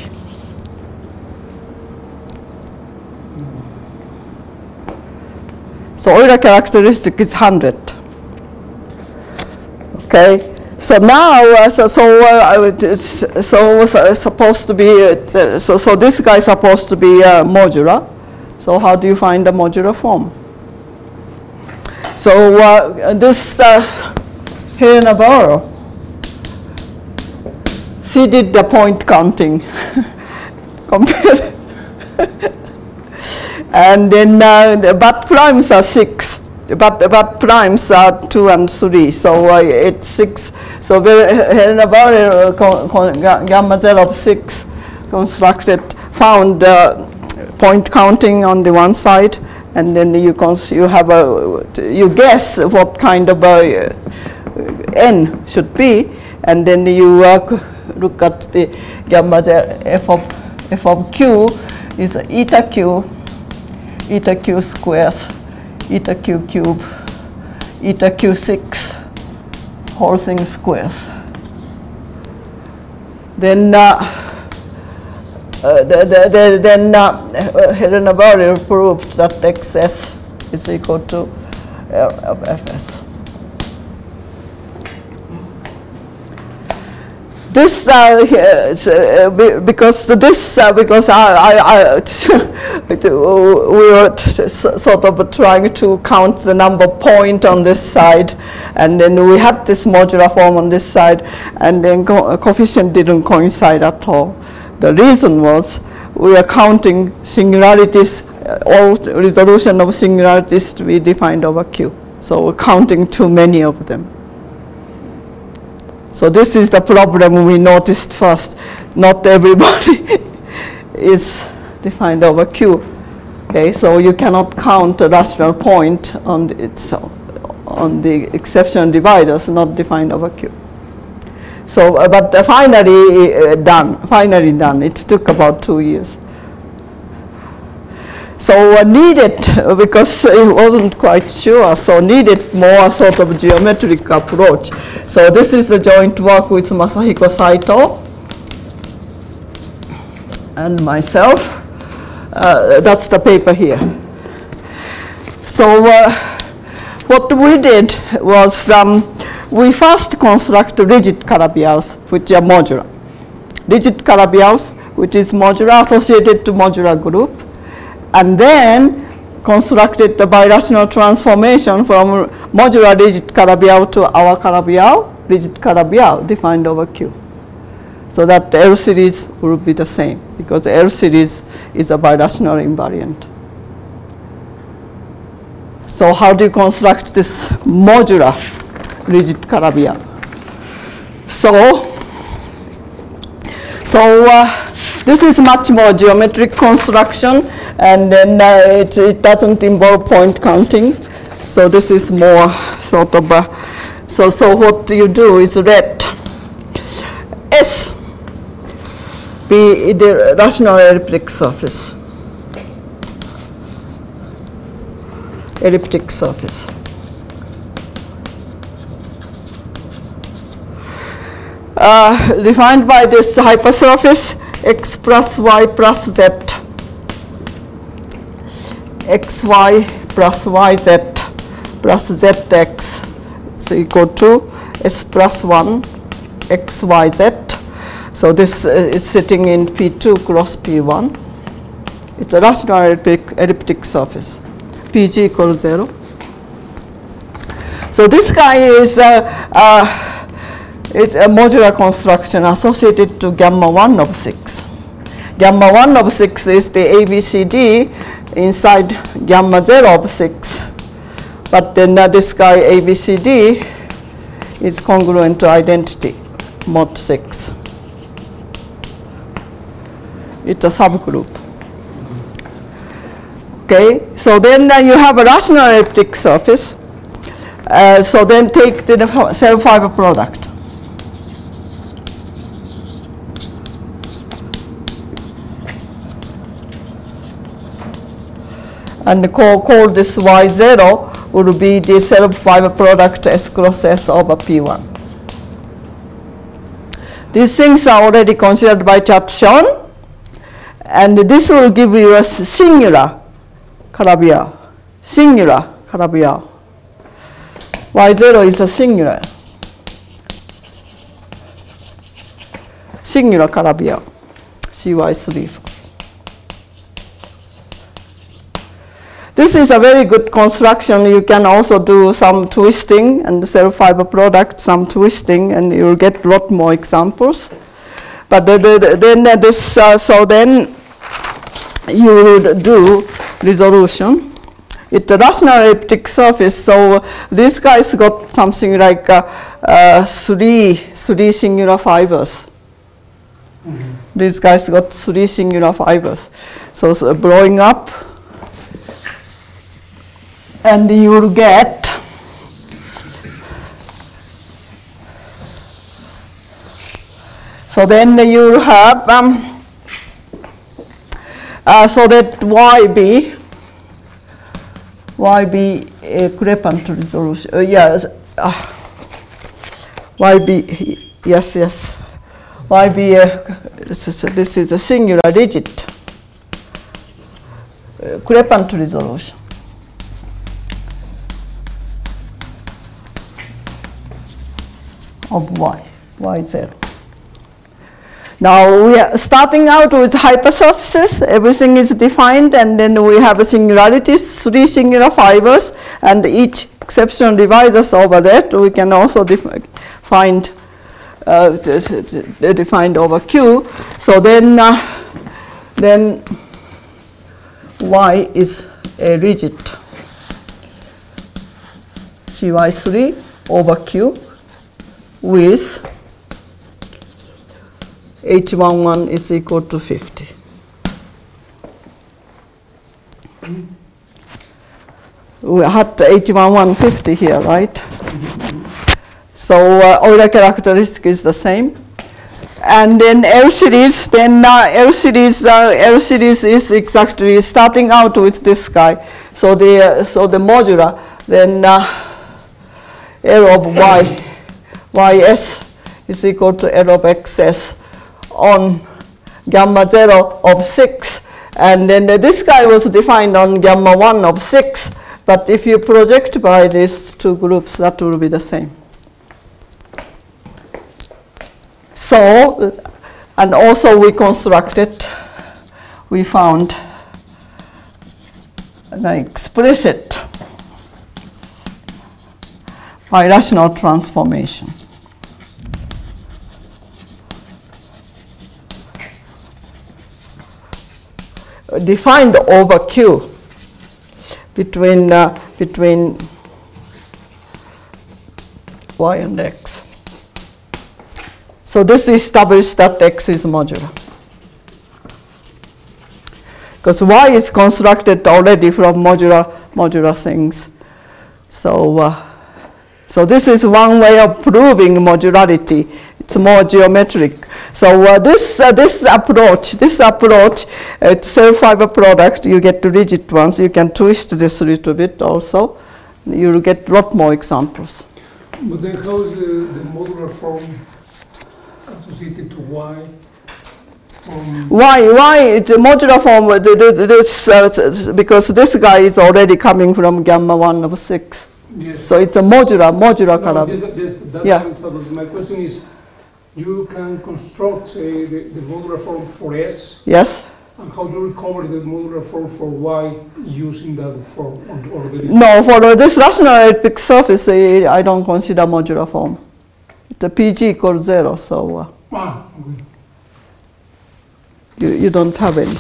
So Euler characteristic is 100. Okay, so now, uh, so so, uh, it's, so uh, supposed to be, uh, so, so this guy is supposed to be uh, modular. So how do you find the modular form? So uh, this uh, Helena Verrill, she did the point counting. And then uh, the bad primes are six. But bad primes are two and three, so uh, it's six. So Helena con, gamma Z of six constructed found uh, point counting on the one side, and then you you have a you guess what kind of a uh, n should be, and then you c- look at the gamma f of f of q is eta q eta q squares eta q cube eta q6 whole thing squares. Then, uh, the, the, the, then uh, uh, Helena Verrill proved that xs is equal to of fs. This uh, uh, because this uh, because I, I, I we were sort of trying to count the number point on this side, and then we had this modular form on this side, and then co- coefficient didn't coincide at all. The reason was we are counting singularities, all resolution of singularities to be defined over Q. So we're counting too many of them. So this is the problem we noticed first. Not everybody is defined over Q. Okay, so you cannot count a rational point on its, on the exception divisors not defined over Q. So, uh, but uh, finally uh, done, finally done. It took about two years. So uh, needed, because it wasn't quite sure, so needed more sort of geometric approach. So this is the joint work with Masahiko Saito and myself. Uh, that's the paper here. So uh, what we did was um, we first construct rigid Calabi-Yau, which are modular. Rigid Calabi-Yau, which is modular associated to modular group and then constructed the birational transformation from modular rigid Calabi-Yau to our Calabi-Yau, rigid Calabi-Yau defined over Q. So that the L series will be the same because L series is a birational invariant. So how do you construct this modular rigid Calabi-Yau? So, so uh, this is much more geometric construction, and then uh, it, it doesn't involve point counting. So this is more sort of, a, so, so what you do is let S be the rational elliptic surface. Elliptic surface. Uh, defined by this hypersurface x plus y plus z xy plus yz plus zx is equal to s plus 1 xyz. So this uh, is sitting in P2 cross P1. It's a rational elliptic, elliptic surface. PG equals 0. So this guy is uh, uh, it, a modular construction associated to gamma 1 of 6. Gamma 1 of 6 is the ABCD inside gamma 0 of 6. But then uh, this guy ABCD is congruent to identity mod 6. It's a subgroup. Okay, so then uh, you have a rational elliptic surface. Uh, so then take the self fiber product. And call, call this y0 would be the self fiber product S cross S over P1. These things are already considered by Chad Schoen, and this will give you a singular Calabi-Yau, singular Calabi-Yau. Y0 is a singular, singular Calabi-Yau, CY3. This is a very good construction. You can also do some twisting and self fiber product, some twisting, and you'll get a lot more examples. But the, the, then this, uh, so then you would do resolution. It's a rational elliptic surface, so this guy's got something like uh, uh, three, three singular fibers. These guys got three singular fibers. So, so blowing up, and you will get so then you have um, uh, so that YB YB uh, Crepant resolution uh, yes uh, YB, yes, yes. YB, uh, this, is, this is a singular digit. Uh, Crepant resolution. Of y, y is zero. Now we are starting out with hypersurfaces, everything is defined and then we have a singularities, three singular fibers and each exception divisors over that we can also find uh, defined over Q. So then, uh, then Y is a rigid CY3 over Q with H11 is equal to 50. We had H11 50 here, right? So uh, Euler characteristic is the same. And then L series, then uh, L series, uh, L series is exactly starting out with this guy. So the uh, so the modular, then uh, L of y, ys is equal to L of xs on gamma 0 of 6. And then this guy was defined on gamma 1 of 6. But if you project by these two groups, that will be the same. So, and also we constructed, we found an explicit birational transformation. Defined over Q between, uh, between y and x. So this establishes that x is modular. Because y is constructed already from modular, modular things. So, uh, so this is one way of proving modularity. It's more geometric. So uh, this, uh, this approach, this approach, uh, it's self fiber product, you get the rigid ones. You can twist this a little bit also. You'll get a lot more examples. But then how is the, the modular form associated to Y? why why the modular form uh, this uh, because this guy is already coming from gamma 1 of 6 yes. so it's a modular modular no, color this, this, that Yeah. my question is you can construct say, the, the modular form for S, yes. And how do you recover the modular form for Y using that form or, or no for uh, this rational elliptic surface uh, i don't consider modular form the pg equals 0 so uh, Ah, okay. you, you don't have any.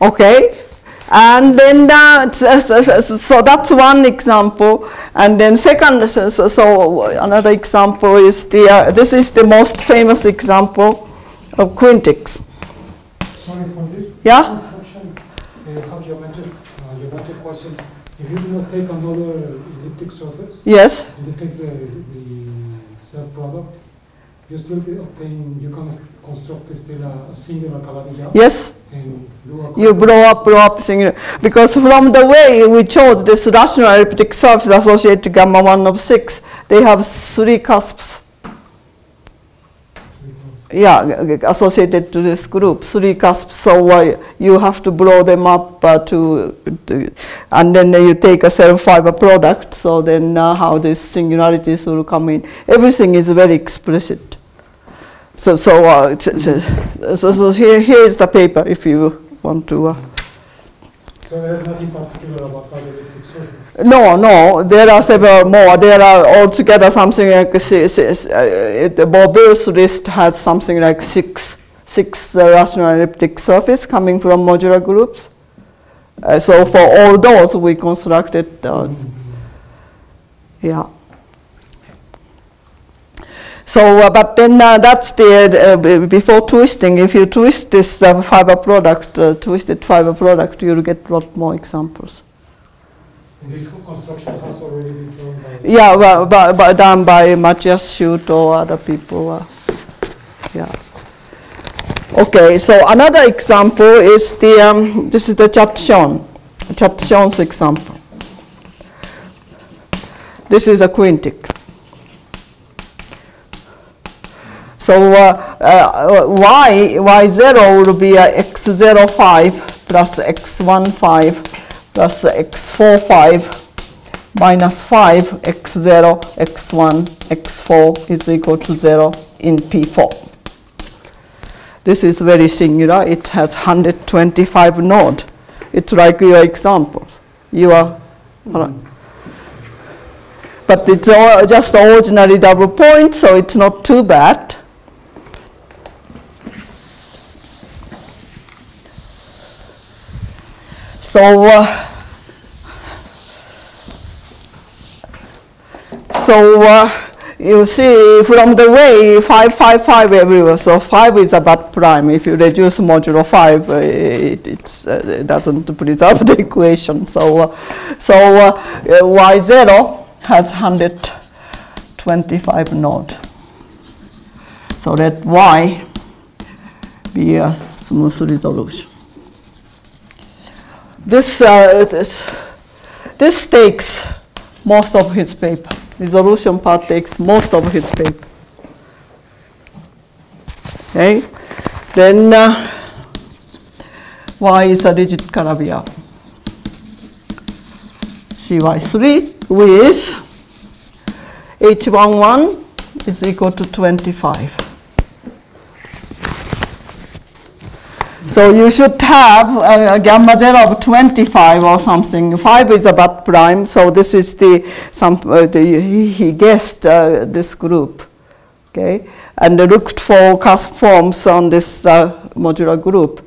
Okay and then uh, so, that's one example and then second so, another example is the uh, this is the most famous example of quintics Sorry for this. Yeah? Construction, uh, uh, geometric question. If you do not take another elliptic surface, yes and you take the, the self product, you still obtain, you can construct still a, a singular Calabi-Yau yes and do a. you blow up blow up thing because from the way we chose this rational elliptic surface associated to gamma 1 of 6 they have three cusps yeah, associated to this group, three cusps. So uh, you have to blow them up uh, to, to, and then you take a self fiber product. So then uh, how these singularities will come in. Everything is very explicit. So so uh, so, so here here is the paper if you want to. Uh, So there's nothing particular about the elliptic surface. No, no, there are several more. There are altogether something like six, six, uh, it, the Beauville's list has something like six, six uh, rational elliptic surface coming from modular groups. Uh, so for all those, we constructed, uh, yeah. So, uh, but then uh, that's the, uh, before twisting, if you twist this uh, fiber product, uh, twisted fiber product, you'll get a lot more examples. This construction has already been done by. Yeah, but, but, but done by Matthias Schütt or other people. Uh, yeah. Okay, so another example is the, um, this is the Chad Schoen, Chatshon's example. This is a quintic. So uh, uh, y, y0 would be a x05 plus x15 plus x45 minus 5 x0, x1, x4 is equal to 0 in P4. This is very singular. It has 125 node. It's like your examples. You are, but it's all just ordinary double point, so it's not too bad. So, uh, so uh, you see from the way 5, 5, 5 everywhere, so 5 is a bad prime. If you reduce modulo 5, uh, it, uh, it doesn't preserve the equation. So, so uh, y0 has 125 node. So let y be a smooth resolution. This, uh, this, this takes most of his paper. Resolution part takes most of his paper. Okay, then uh, y is a rigid Calabi-Yau. CY3 with H11 is equal to 25. So you should have a, a gamma zero of 25 or something. 5 is a about prime, so this is the, some, uh, the he, guessed uh, this group, okay? And looked for cusp forms on this uh, modular group.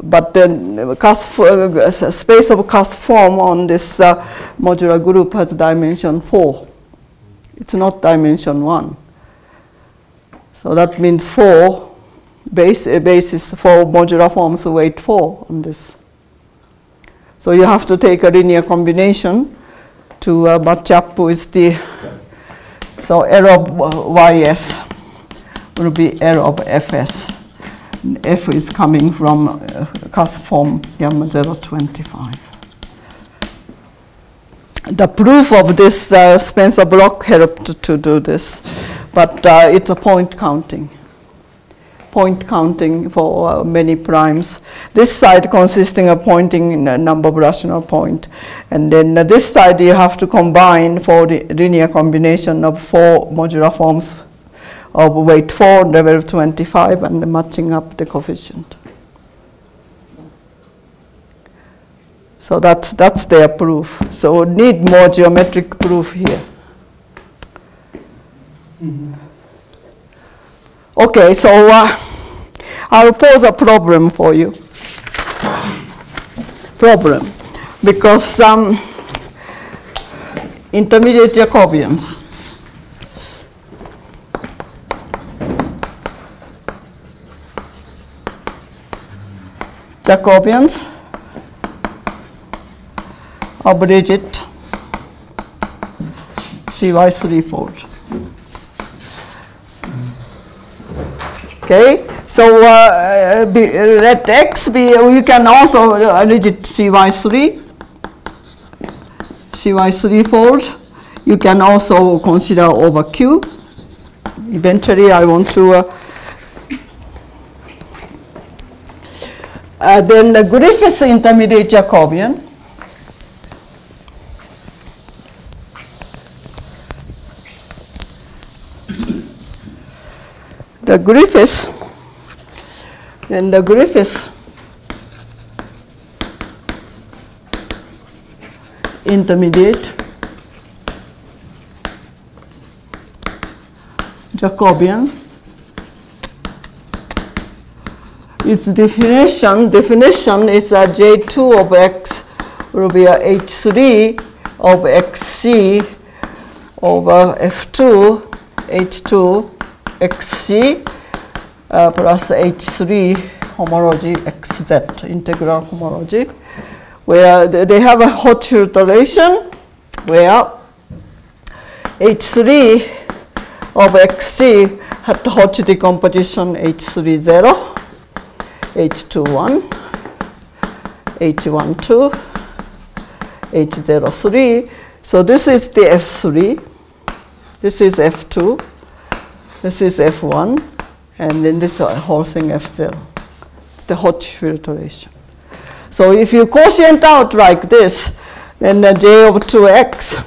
But then cusp, uh, space of cusp form on this uh, modular group has dimension 4. It's not dimension 1. So that means 4 base, basis for modular forms weight 4 on this. So you have to take a linear combination to uh, match up with the, so error of ys will be error of fs. F is coming from uh, cusp form gamma 025. The proof of this uh, Spencer Bloch helped to do this, but uh, it's a point counting point counting for uh, many primes. This side consisting of pointing in a number of rational point. And then uh, this side you have to combine for the linear combination of four modular forms of weight 4, level 25, and matching up the coefficient. So that's, that's their proof. So need more geometric proof here. Mm -hmm. Okay, so uh, I'll pose a problem for you. Problem. Because some intermediate Jacobians Jacobians of rigid CY threefold. Okay, so uh, be, let x be, you can also uh, rigid cy3, cy3 fold. You can also consider over q. Eventually, I want to. Uh, uh, then the Griffiths intermediate Jacobian. The Griffiths, then the Griffiths. Intermediate. Jacobian its definition definition is a J2 of x will be a H3 of xc over F2 H2 xc uh, plus h3 homology xz integral homology where they have a Hodge relation where h3 of xc had Hodge decomposition h30 h21 h12 h03 So this is the F3, this is F2, this is F1, and then this whole thing F0. It's the Hodge filtration. So if you quotient out like this, then uh, J of 2x,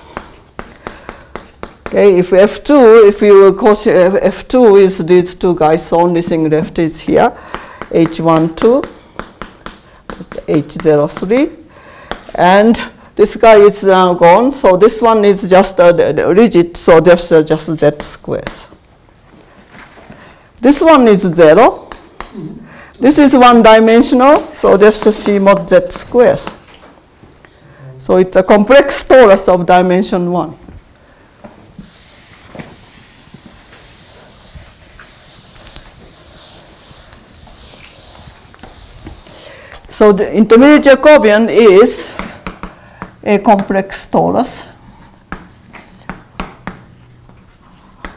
okay, if F2, if you quotient, F2 is these two guys, so only thing left is here, H12, H03, and this guy is now gone, so this one is just a rigid, so just, uh, just z squares. This one is zero. This is one dimensional, so just C mod z squares. So it's a complex torus of dimension one. So the intermediate Jacobian is a complex torus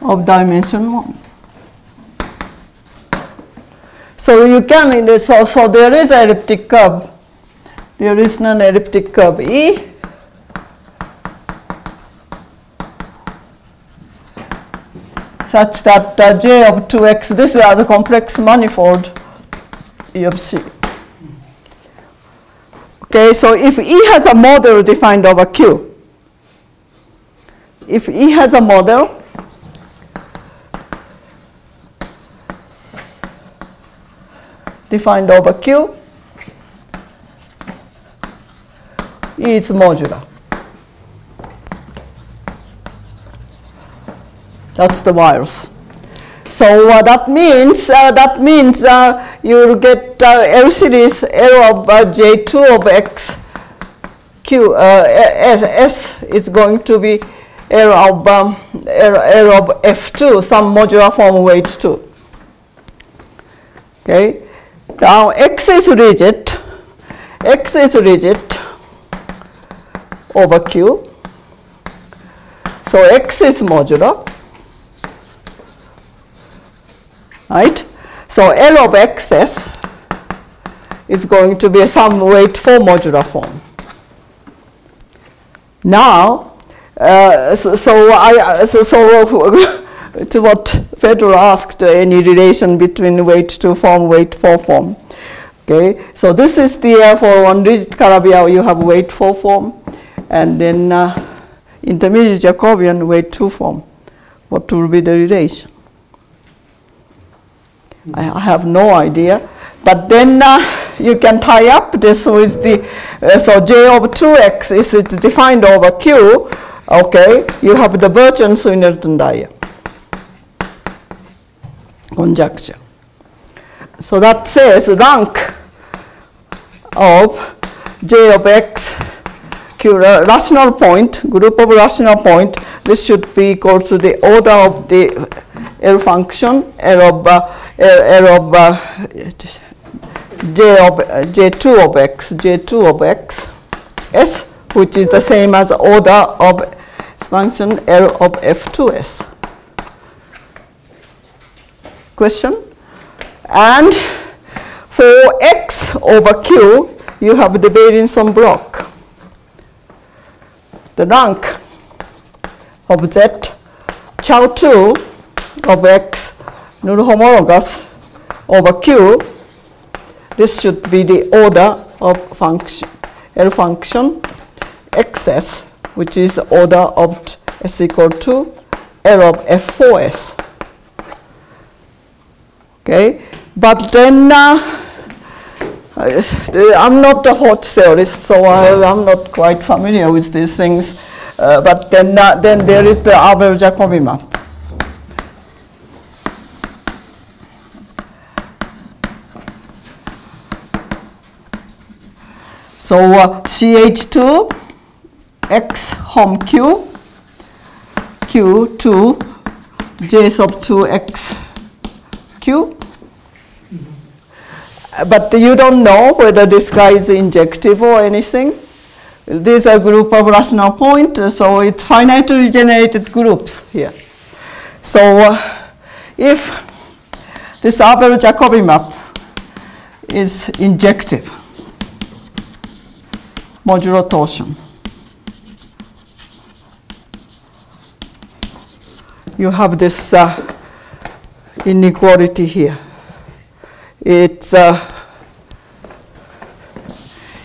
of dimension 1. So you can, so, so there is elliptic curve, there is an elliptic curve. E, such that uh, J of 2x, this is the complex manifold. E of C. Okay, so if E has a model defined over Q, if E has a model, defined over Q is modular. That's the Wiles. So uh, that means uh, that means uh, you will get uh, L series L of uh, J2 of X Q uh, S, S is going to be L of um, L, L of F2 some modular form weight 2. Okay. Now X is rigid. X is rigid over Q. So X is modular. right? So L of xs is going to be some weight 4 modular form. Now, uh, so, so, I, so, so to what Fedor asked, uh, any relation between weight 2 form, weight 4 form. Okay, so this is the, uh, for one rigid Calabi-Yau, you have weight 4 form, and then uh, intermediate Jacobian weight 2 form. What will be the relation? I have no idea. But then uh, you can tie up this with the, uh, so J of 2x is it defined over Q, okay, you have the Birch and Swinnerton conjecture. So that says rank of J of x Q rational point, group of rational point, this should be equal to the order of the L function, L of uh, L of uh, j of uh, j2 of x, j2 of x, s, which is the same as order of function L of f2s. Question? And for x over q, you have the Beilinson Bloch. The rank of z, chow 2 of x null homologous over Q, this should be the order of function, L function xs, which is order of s equal to L of f4s. Okay, but then uh, I'm not a Hodge theorist, so I, am not quite familiar with these things. Uh, but then, uh, then there is the Abel-Jacobi map. So uh, CH2 X home Q Q2 J sub 2 X Q but you don't know whether this guy is injective or anything. These are group of rational points, so it's finitely generated groups here. So uh, if this Abel Jacobi map is injective, modulo torsion, you have this uh, inequality here. It's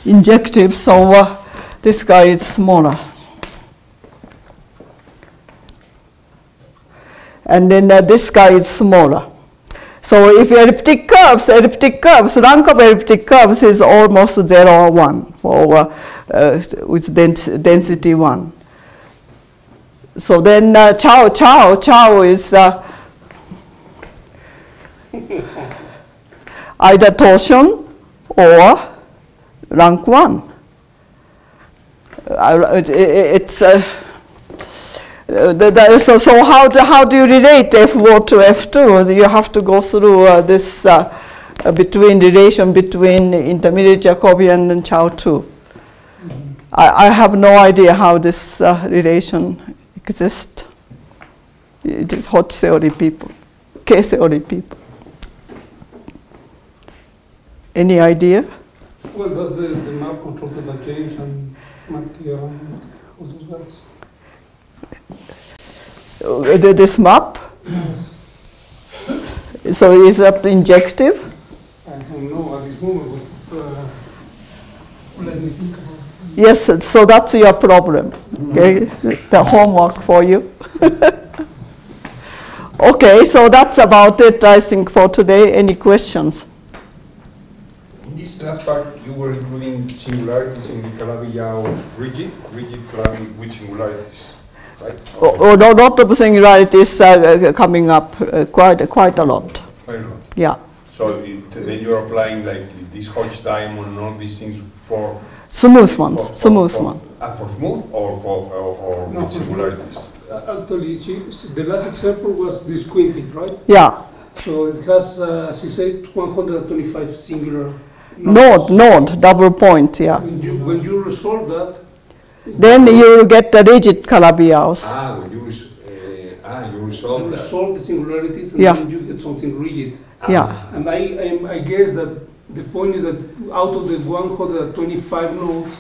injective, so uh, this guy is smaller. And then uh, this guy is smaller. So if elliptic curves, elliptic curves, rank of elliptic curves is almost 0 or 1 for, uh, uh, with dens density 1. So then uh, chow, chow, chow is uh, either torsion or rank 1. Uh, it, it, it's, uh, uh, the, the, so, so how do, how do you relate F1 to F2? You have to go through uh, this uh, uh, between relation between intermediate Jacobian and Chow 2. I, I have no idea how this uh, relation exists. It is Hodge theory people, K theory people. Any idea? Well, does the, the map controlled by James and Matt Kieran and all those guys? Uh, the- this map? Yes. So is that injective? I don't know at this moment, but uh, let me think about it. Yes, so that's your problem. Okay, the homework for you. okay, so that's about it, I think, for today. Any questions? In this last part, you were including singularities in the Calabi-Yau rigid, rigid Calabi with singularities, right? Oh, oh, no, lot of singularities uh, uh, coming up uh, quite quite a lot. I don't know. Yeah, So it- then you're applying like this Hodge diamond and all these things for? smooth ones, for- for- smooth for- one. ah, For smooth or for, or- or No, with singularities? Uh, Actually, she, the last example was this quintic, right? Yeah, So it has, uh, as you said, 125 singular. Node, node, double point. Yeah. When you, when you resolve that. Then you get the rigid Calabi-Yaus. Ah, when you, res- uh, ah, you You resolve that. resolve the singularities and Yeah. then you get something rigid. Yeah. And I, I, I guess that the point is that out of the 125 nodes,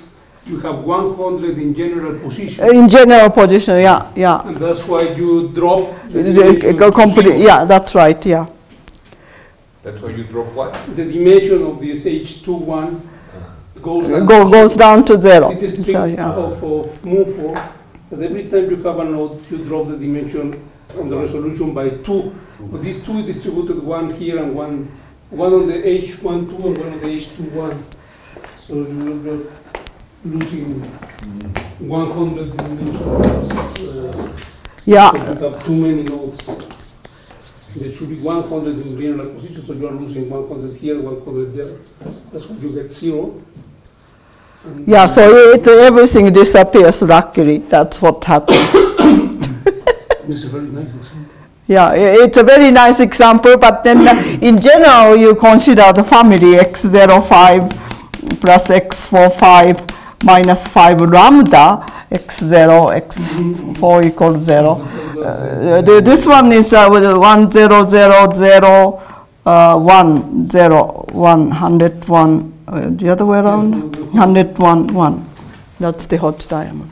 you have 100 in general position. In general position, yeah, yeah. And that's why you drop the The- dimension go to complete- yeah, that's right. Yeah. That's why you drop what? The dimension of this H21 goes down. Go, goes down to zero. It is So, yeah. of, of move for, that every time you have a node, you drop the dimension on the resolution by two. But these two is distributed one here and one, one on the H12 and one on the H21. So you're not losing 100 dimensions. Uh, Yeah, if you have too many nodes. There should be 100 in general position, so you are losing 100 here, 100 there. That's why you get zero. And- yeah. So it, everything disappears. Luckily, that's what happens. This is very nice. example. Yeah, it's a very nice example, but then uh, in general, you consider the family x05 plus x45 minus 5 lambda x0, x4 equals 0. Uh, this one is uh, with 1, 0, 0, 0, uh, 1, 0, 1, 101, uh, the other way around? 101, 1. That's the Hodge diamond.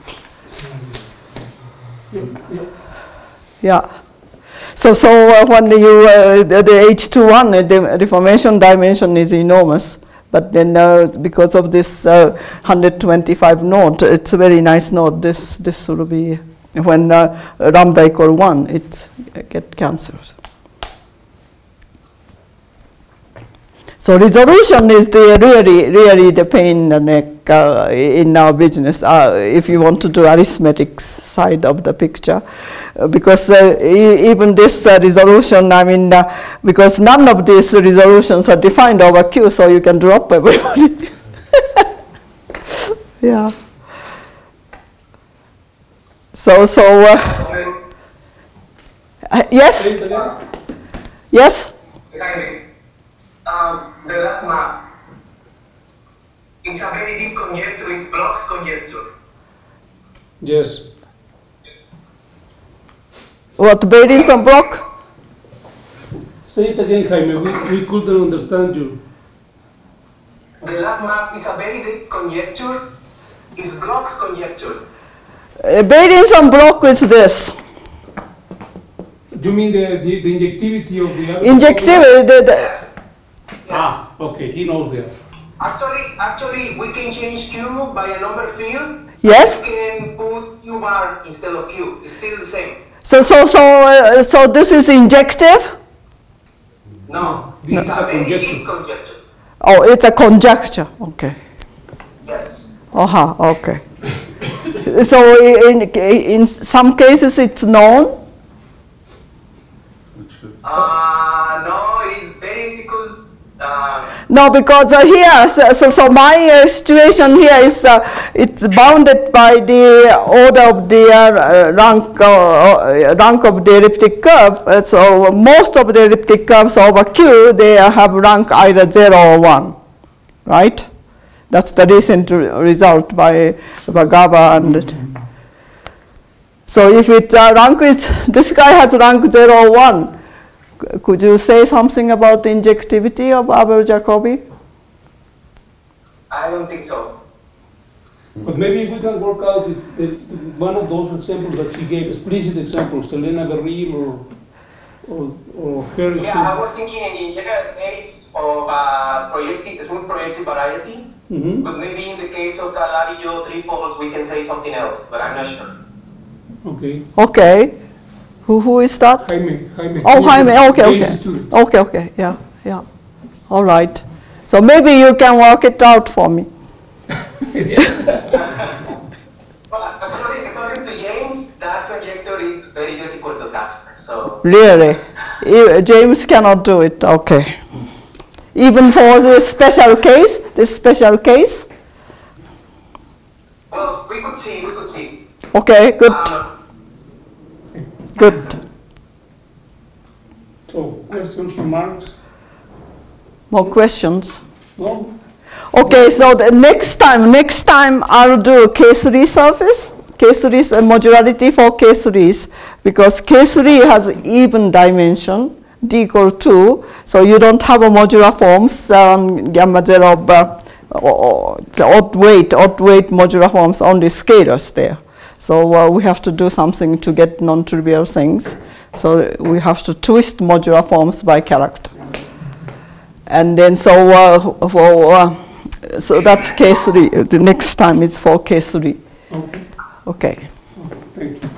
Yeah. So, so uh, when you, uh, the, the H21, uh, the deformation dimension is enormous. But then uh, because of this uh, 125 node, it's a very nice node. This, this will be, when uh, equal 1, it get cancelled. So resolution is the really, really the pain in the neck uh, in our business. Uh, if you want to do arithmetic side of the picture, uh, because uh, e- even this uh, resolution, I mean, uh, because none of these resolutions are defined over Q, so you can drop everybody. yeah. So, so uh, uh, yes, Say it again. yes. Exactly. Um, the last map. It's a very deep conjecture, it's Bloch's conjecture. Yes. What Beilinson Bloch? Say it again, Jaime. We, we couldn't understand you. The last map is a very deep conjecture, it's Bloch's conjecture. Uh, some block is this. Do you mean the, the, the injectivity of the other? Injectivity, the, the, Ah, okay, he knows this. Actually, actually, we can change Q by a number field. yes? We can put Q bar instead of Q. It's still the same. So, so, so, uh, so this is injective? No, This it's is a a conjecture. conjecture. Oh, it's a conjecture, okay. Yes. Uh-huh, okay. So in, in some cases it's known? Uh, no, it's very difficult. Uh, No, because uh, here, so, so, so my uh, situation here is uh, it's bounded by the order of the uh, rank, rank of the elliptic curve. So most of the elliptic curves over Q, they have rank either 0 or 1, right? That's the recent re- result by Bhargava and. So if it uh, rank is, this guy has rank 0 1, c- could you say something about the injectivity of Abel Jacobi? I don't think so. But maybe we can work out the, the, one of those examples that she gave, explicit examples, Helena Verrill or, or, or her Yeah, I was thinking in general case of uh, projective, smooth projective variety, Mhm. but maybe in the case of Calabi-Yau three folds, we can say something else, but I'm not sure. Okay, Okay. Who, who is that? Jaime, Jaime. Oh, Jaime, okay, okay. Okay, okay, yeah, yeah. All right. So maybe you can work it out for me. Well, according, according to James, that conjecture is very difficult to cast. So Really? James cannot do it, okay. Even for this special case, this special case? well, we could see, we could see. Okay, good, Um, good. So, questions, from remarks? More questions? No? Okay, so the next time, next time I'll do K3 surface, K3 uh, modularity for K3s, because K3 has even dimension, d equal 2, so you don't have a modular forms, um, gamma 0, uh, or, or the odd weight, odd weight modular forms, only scalars there. So uh, we have to do something to get non-trivial things. So we have to twist modular forms by character. And then so uh, for uh, so that's K3. The next time is for K3. Okay, Okay. thank you.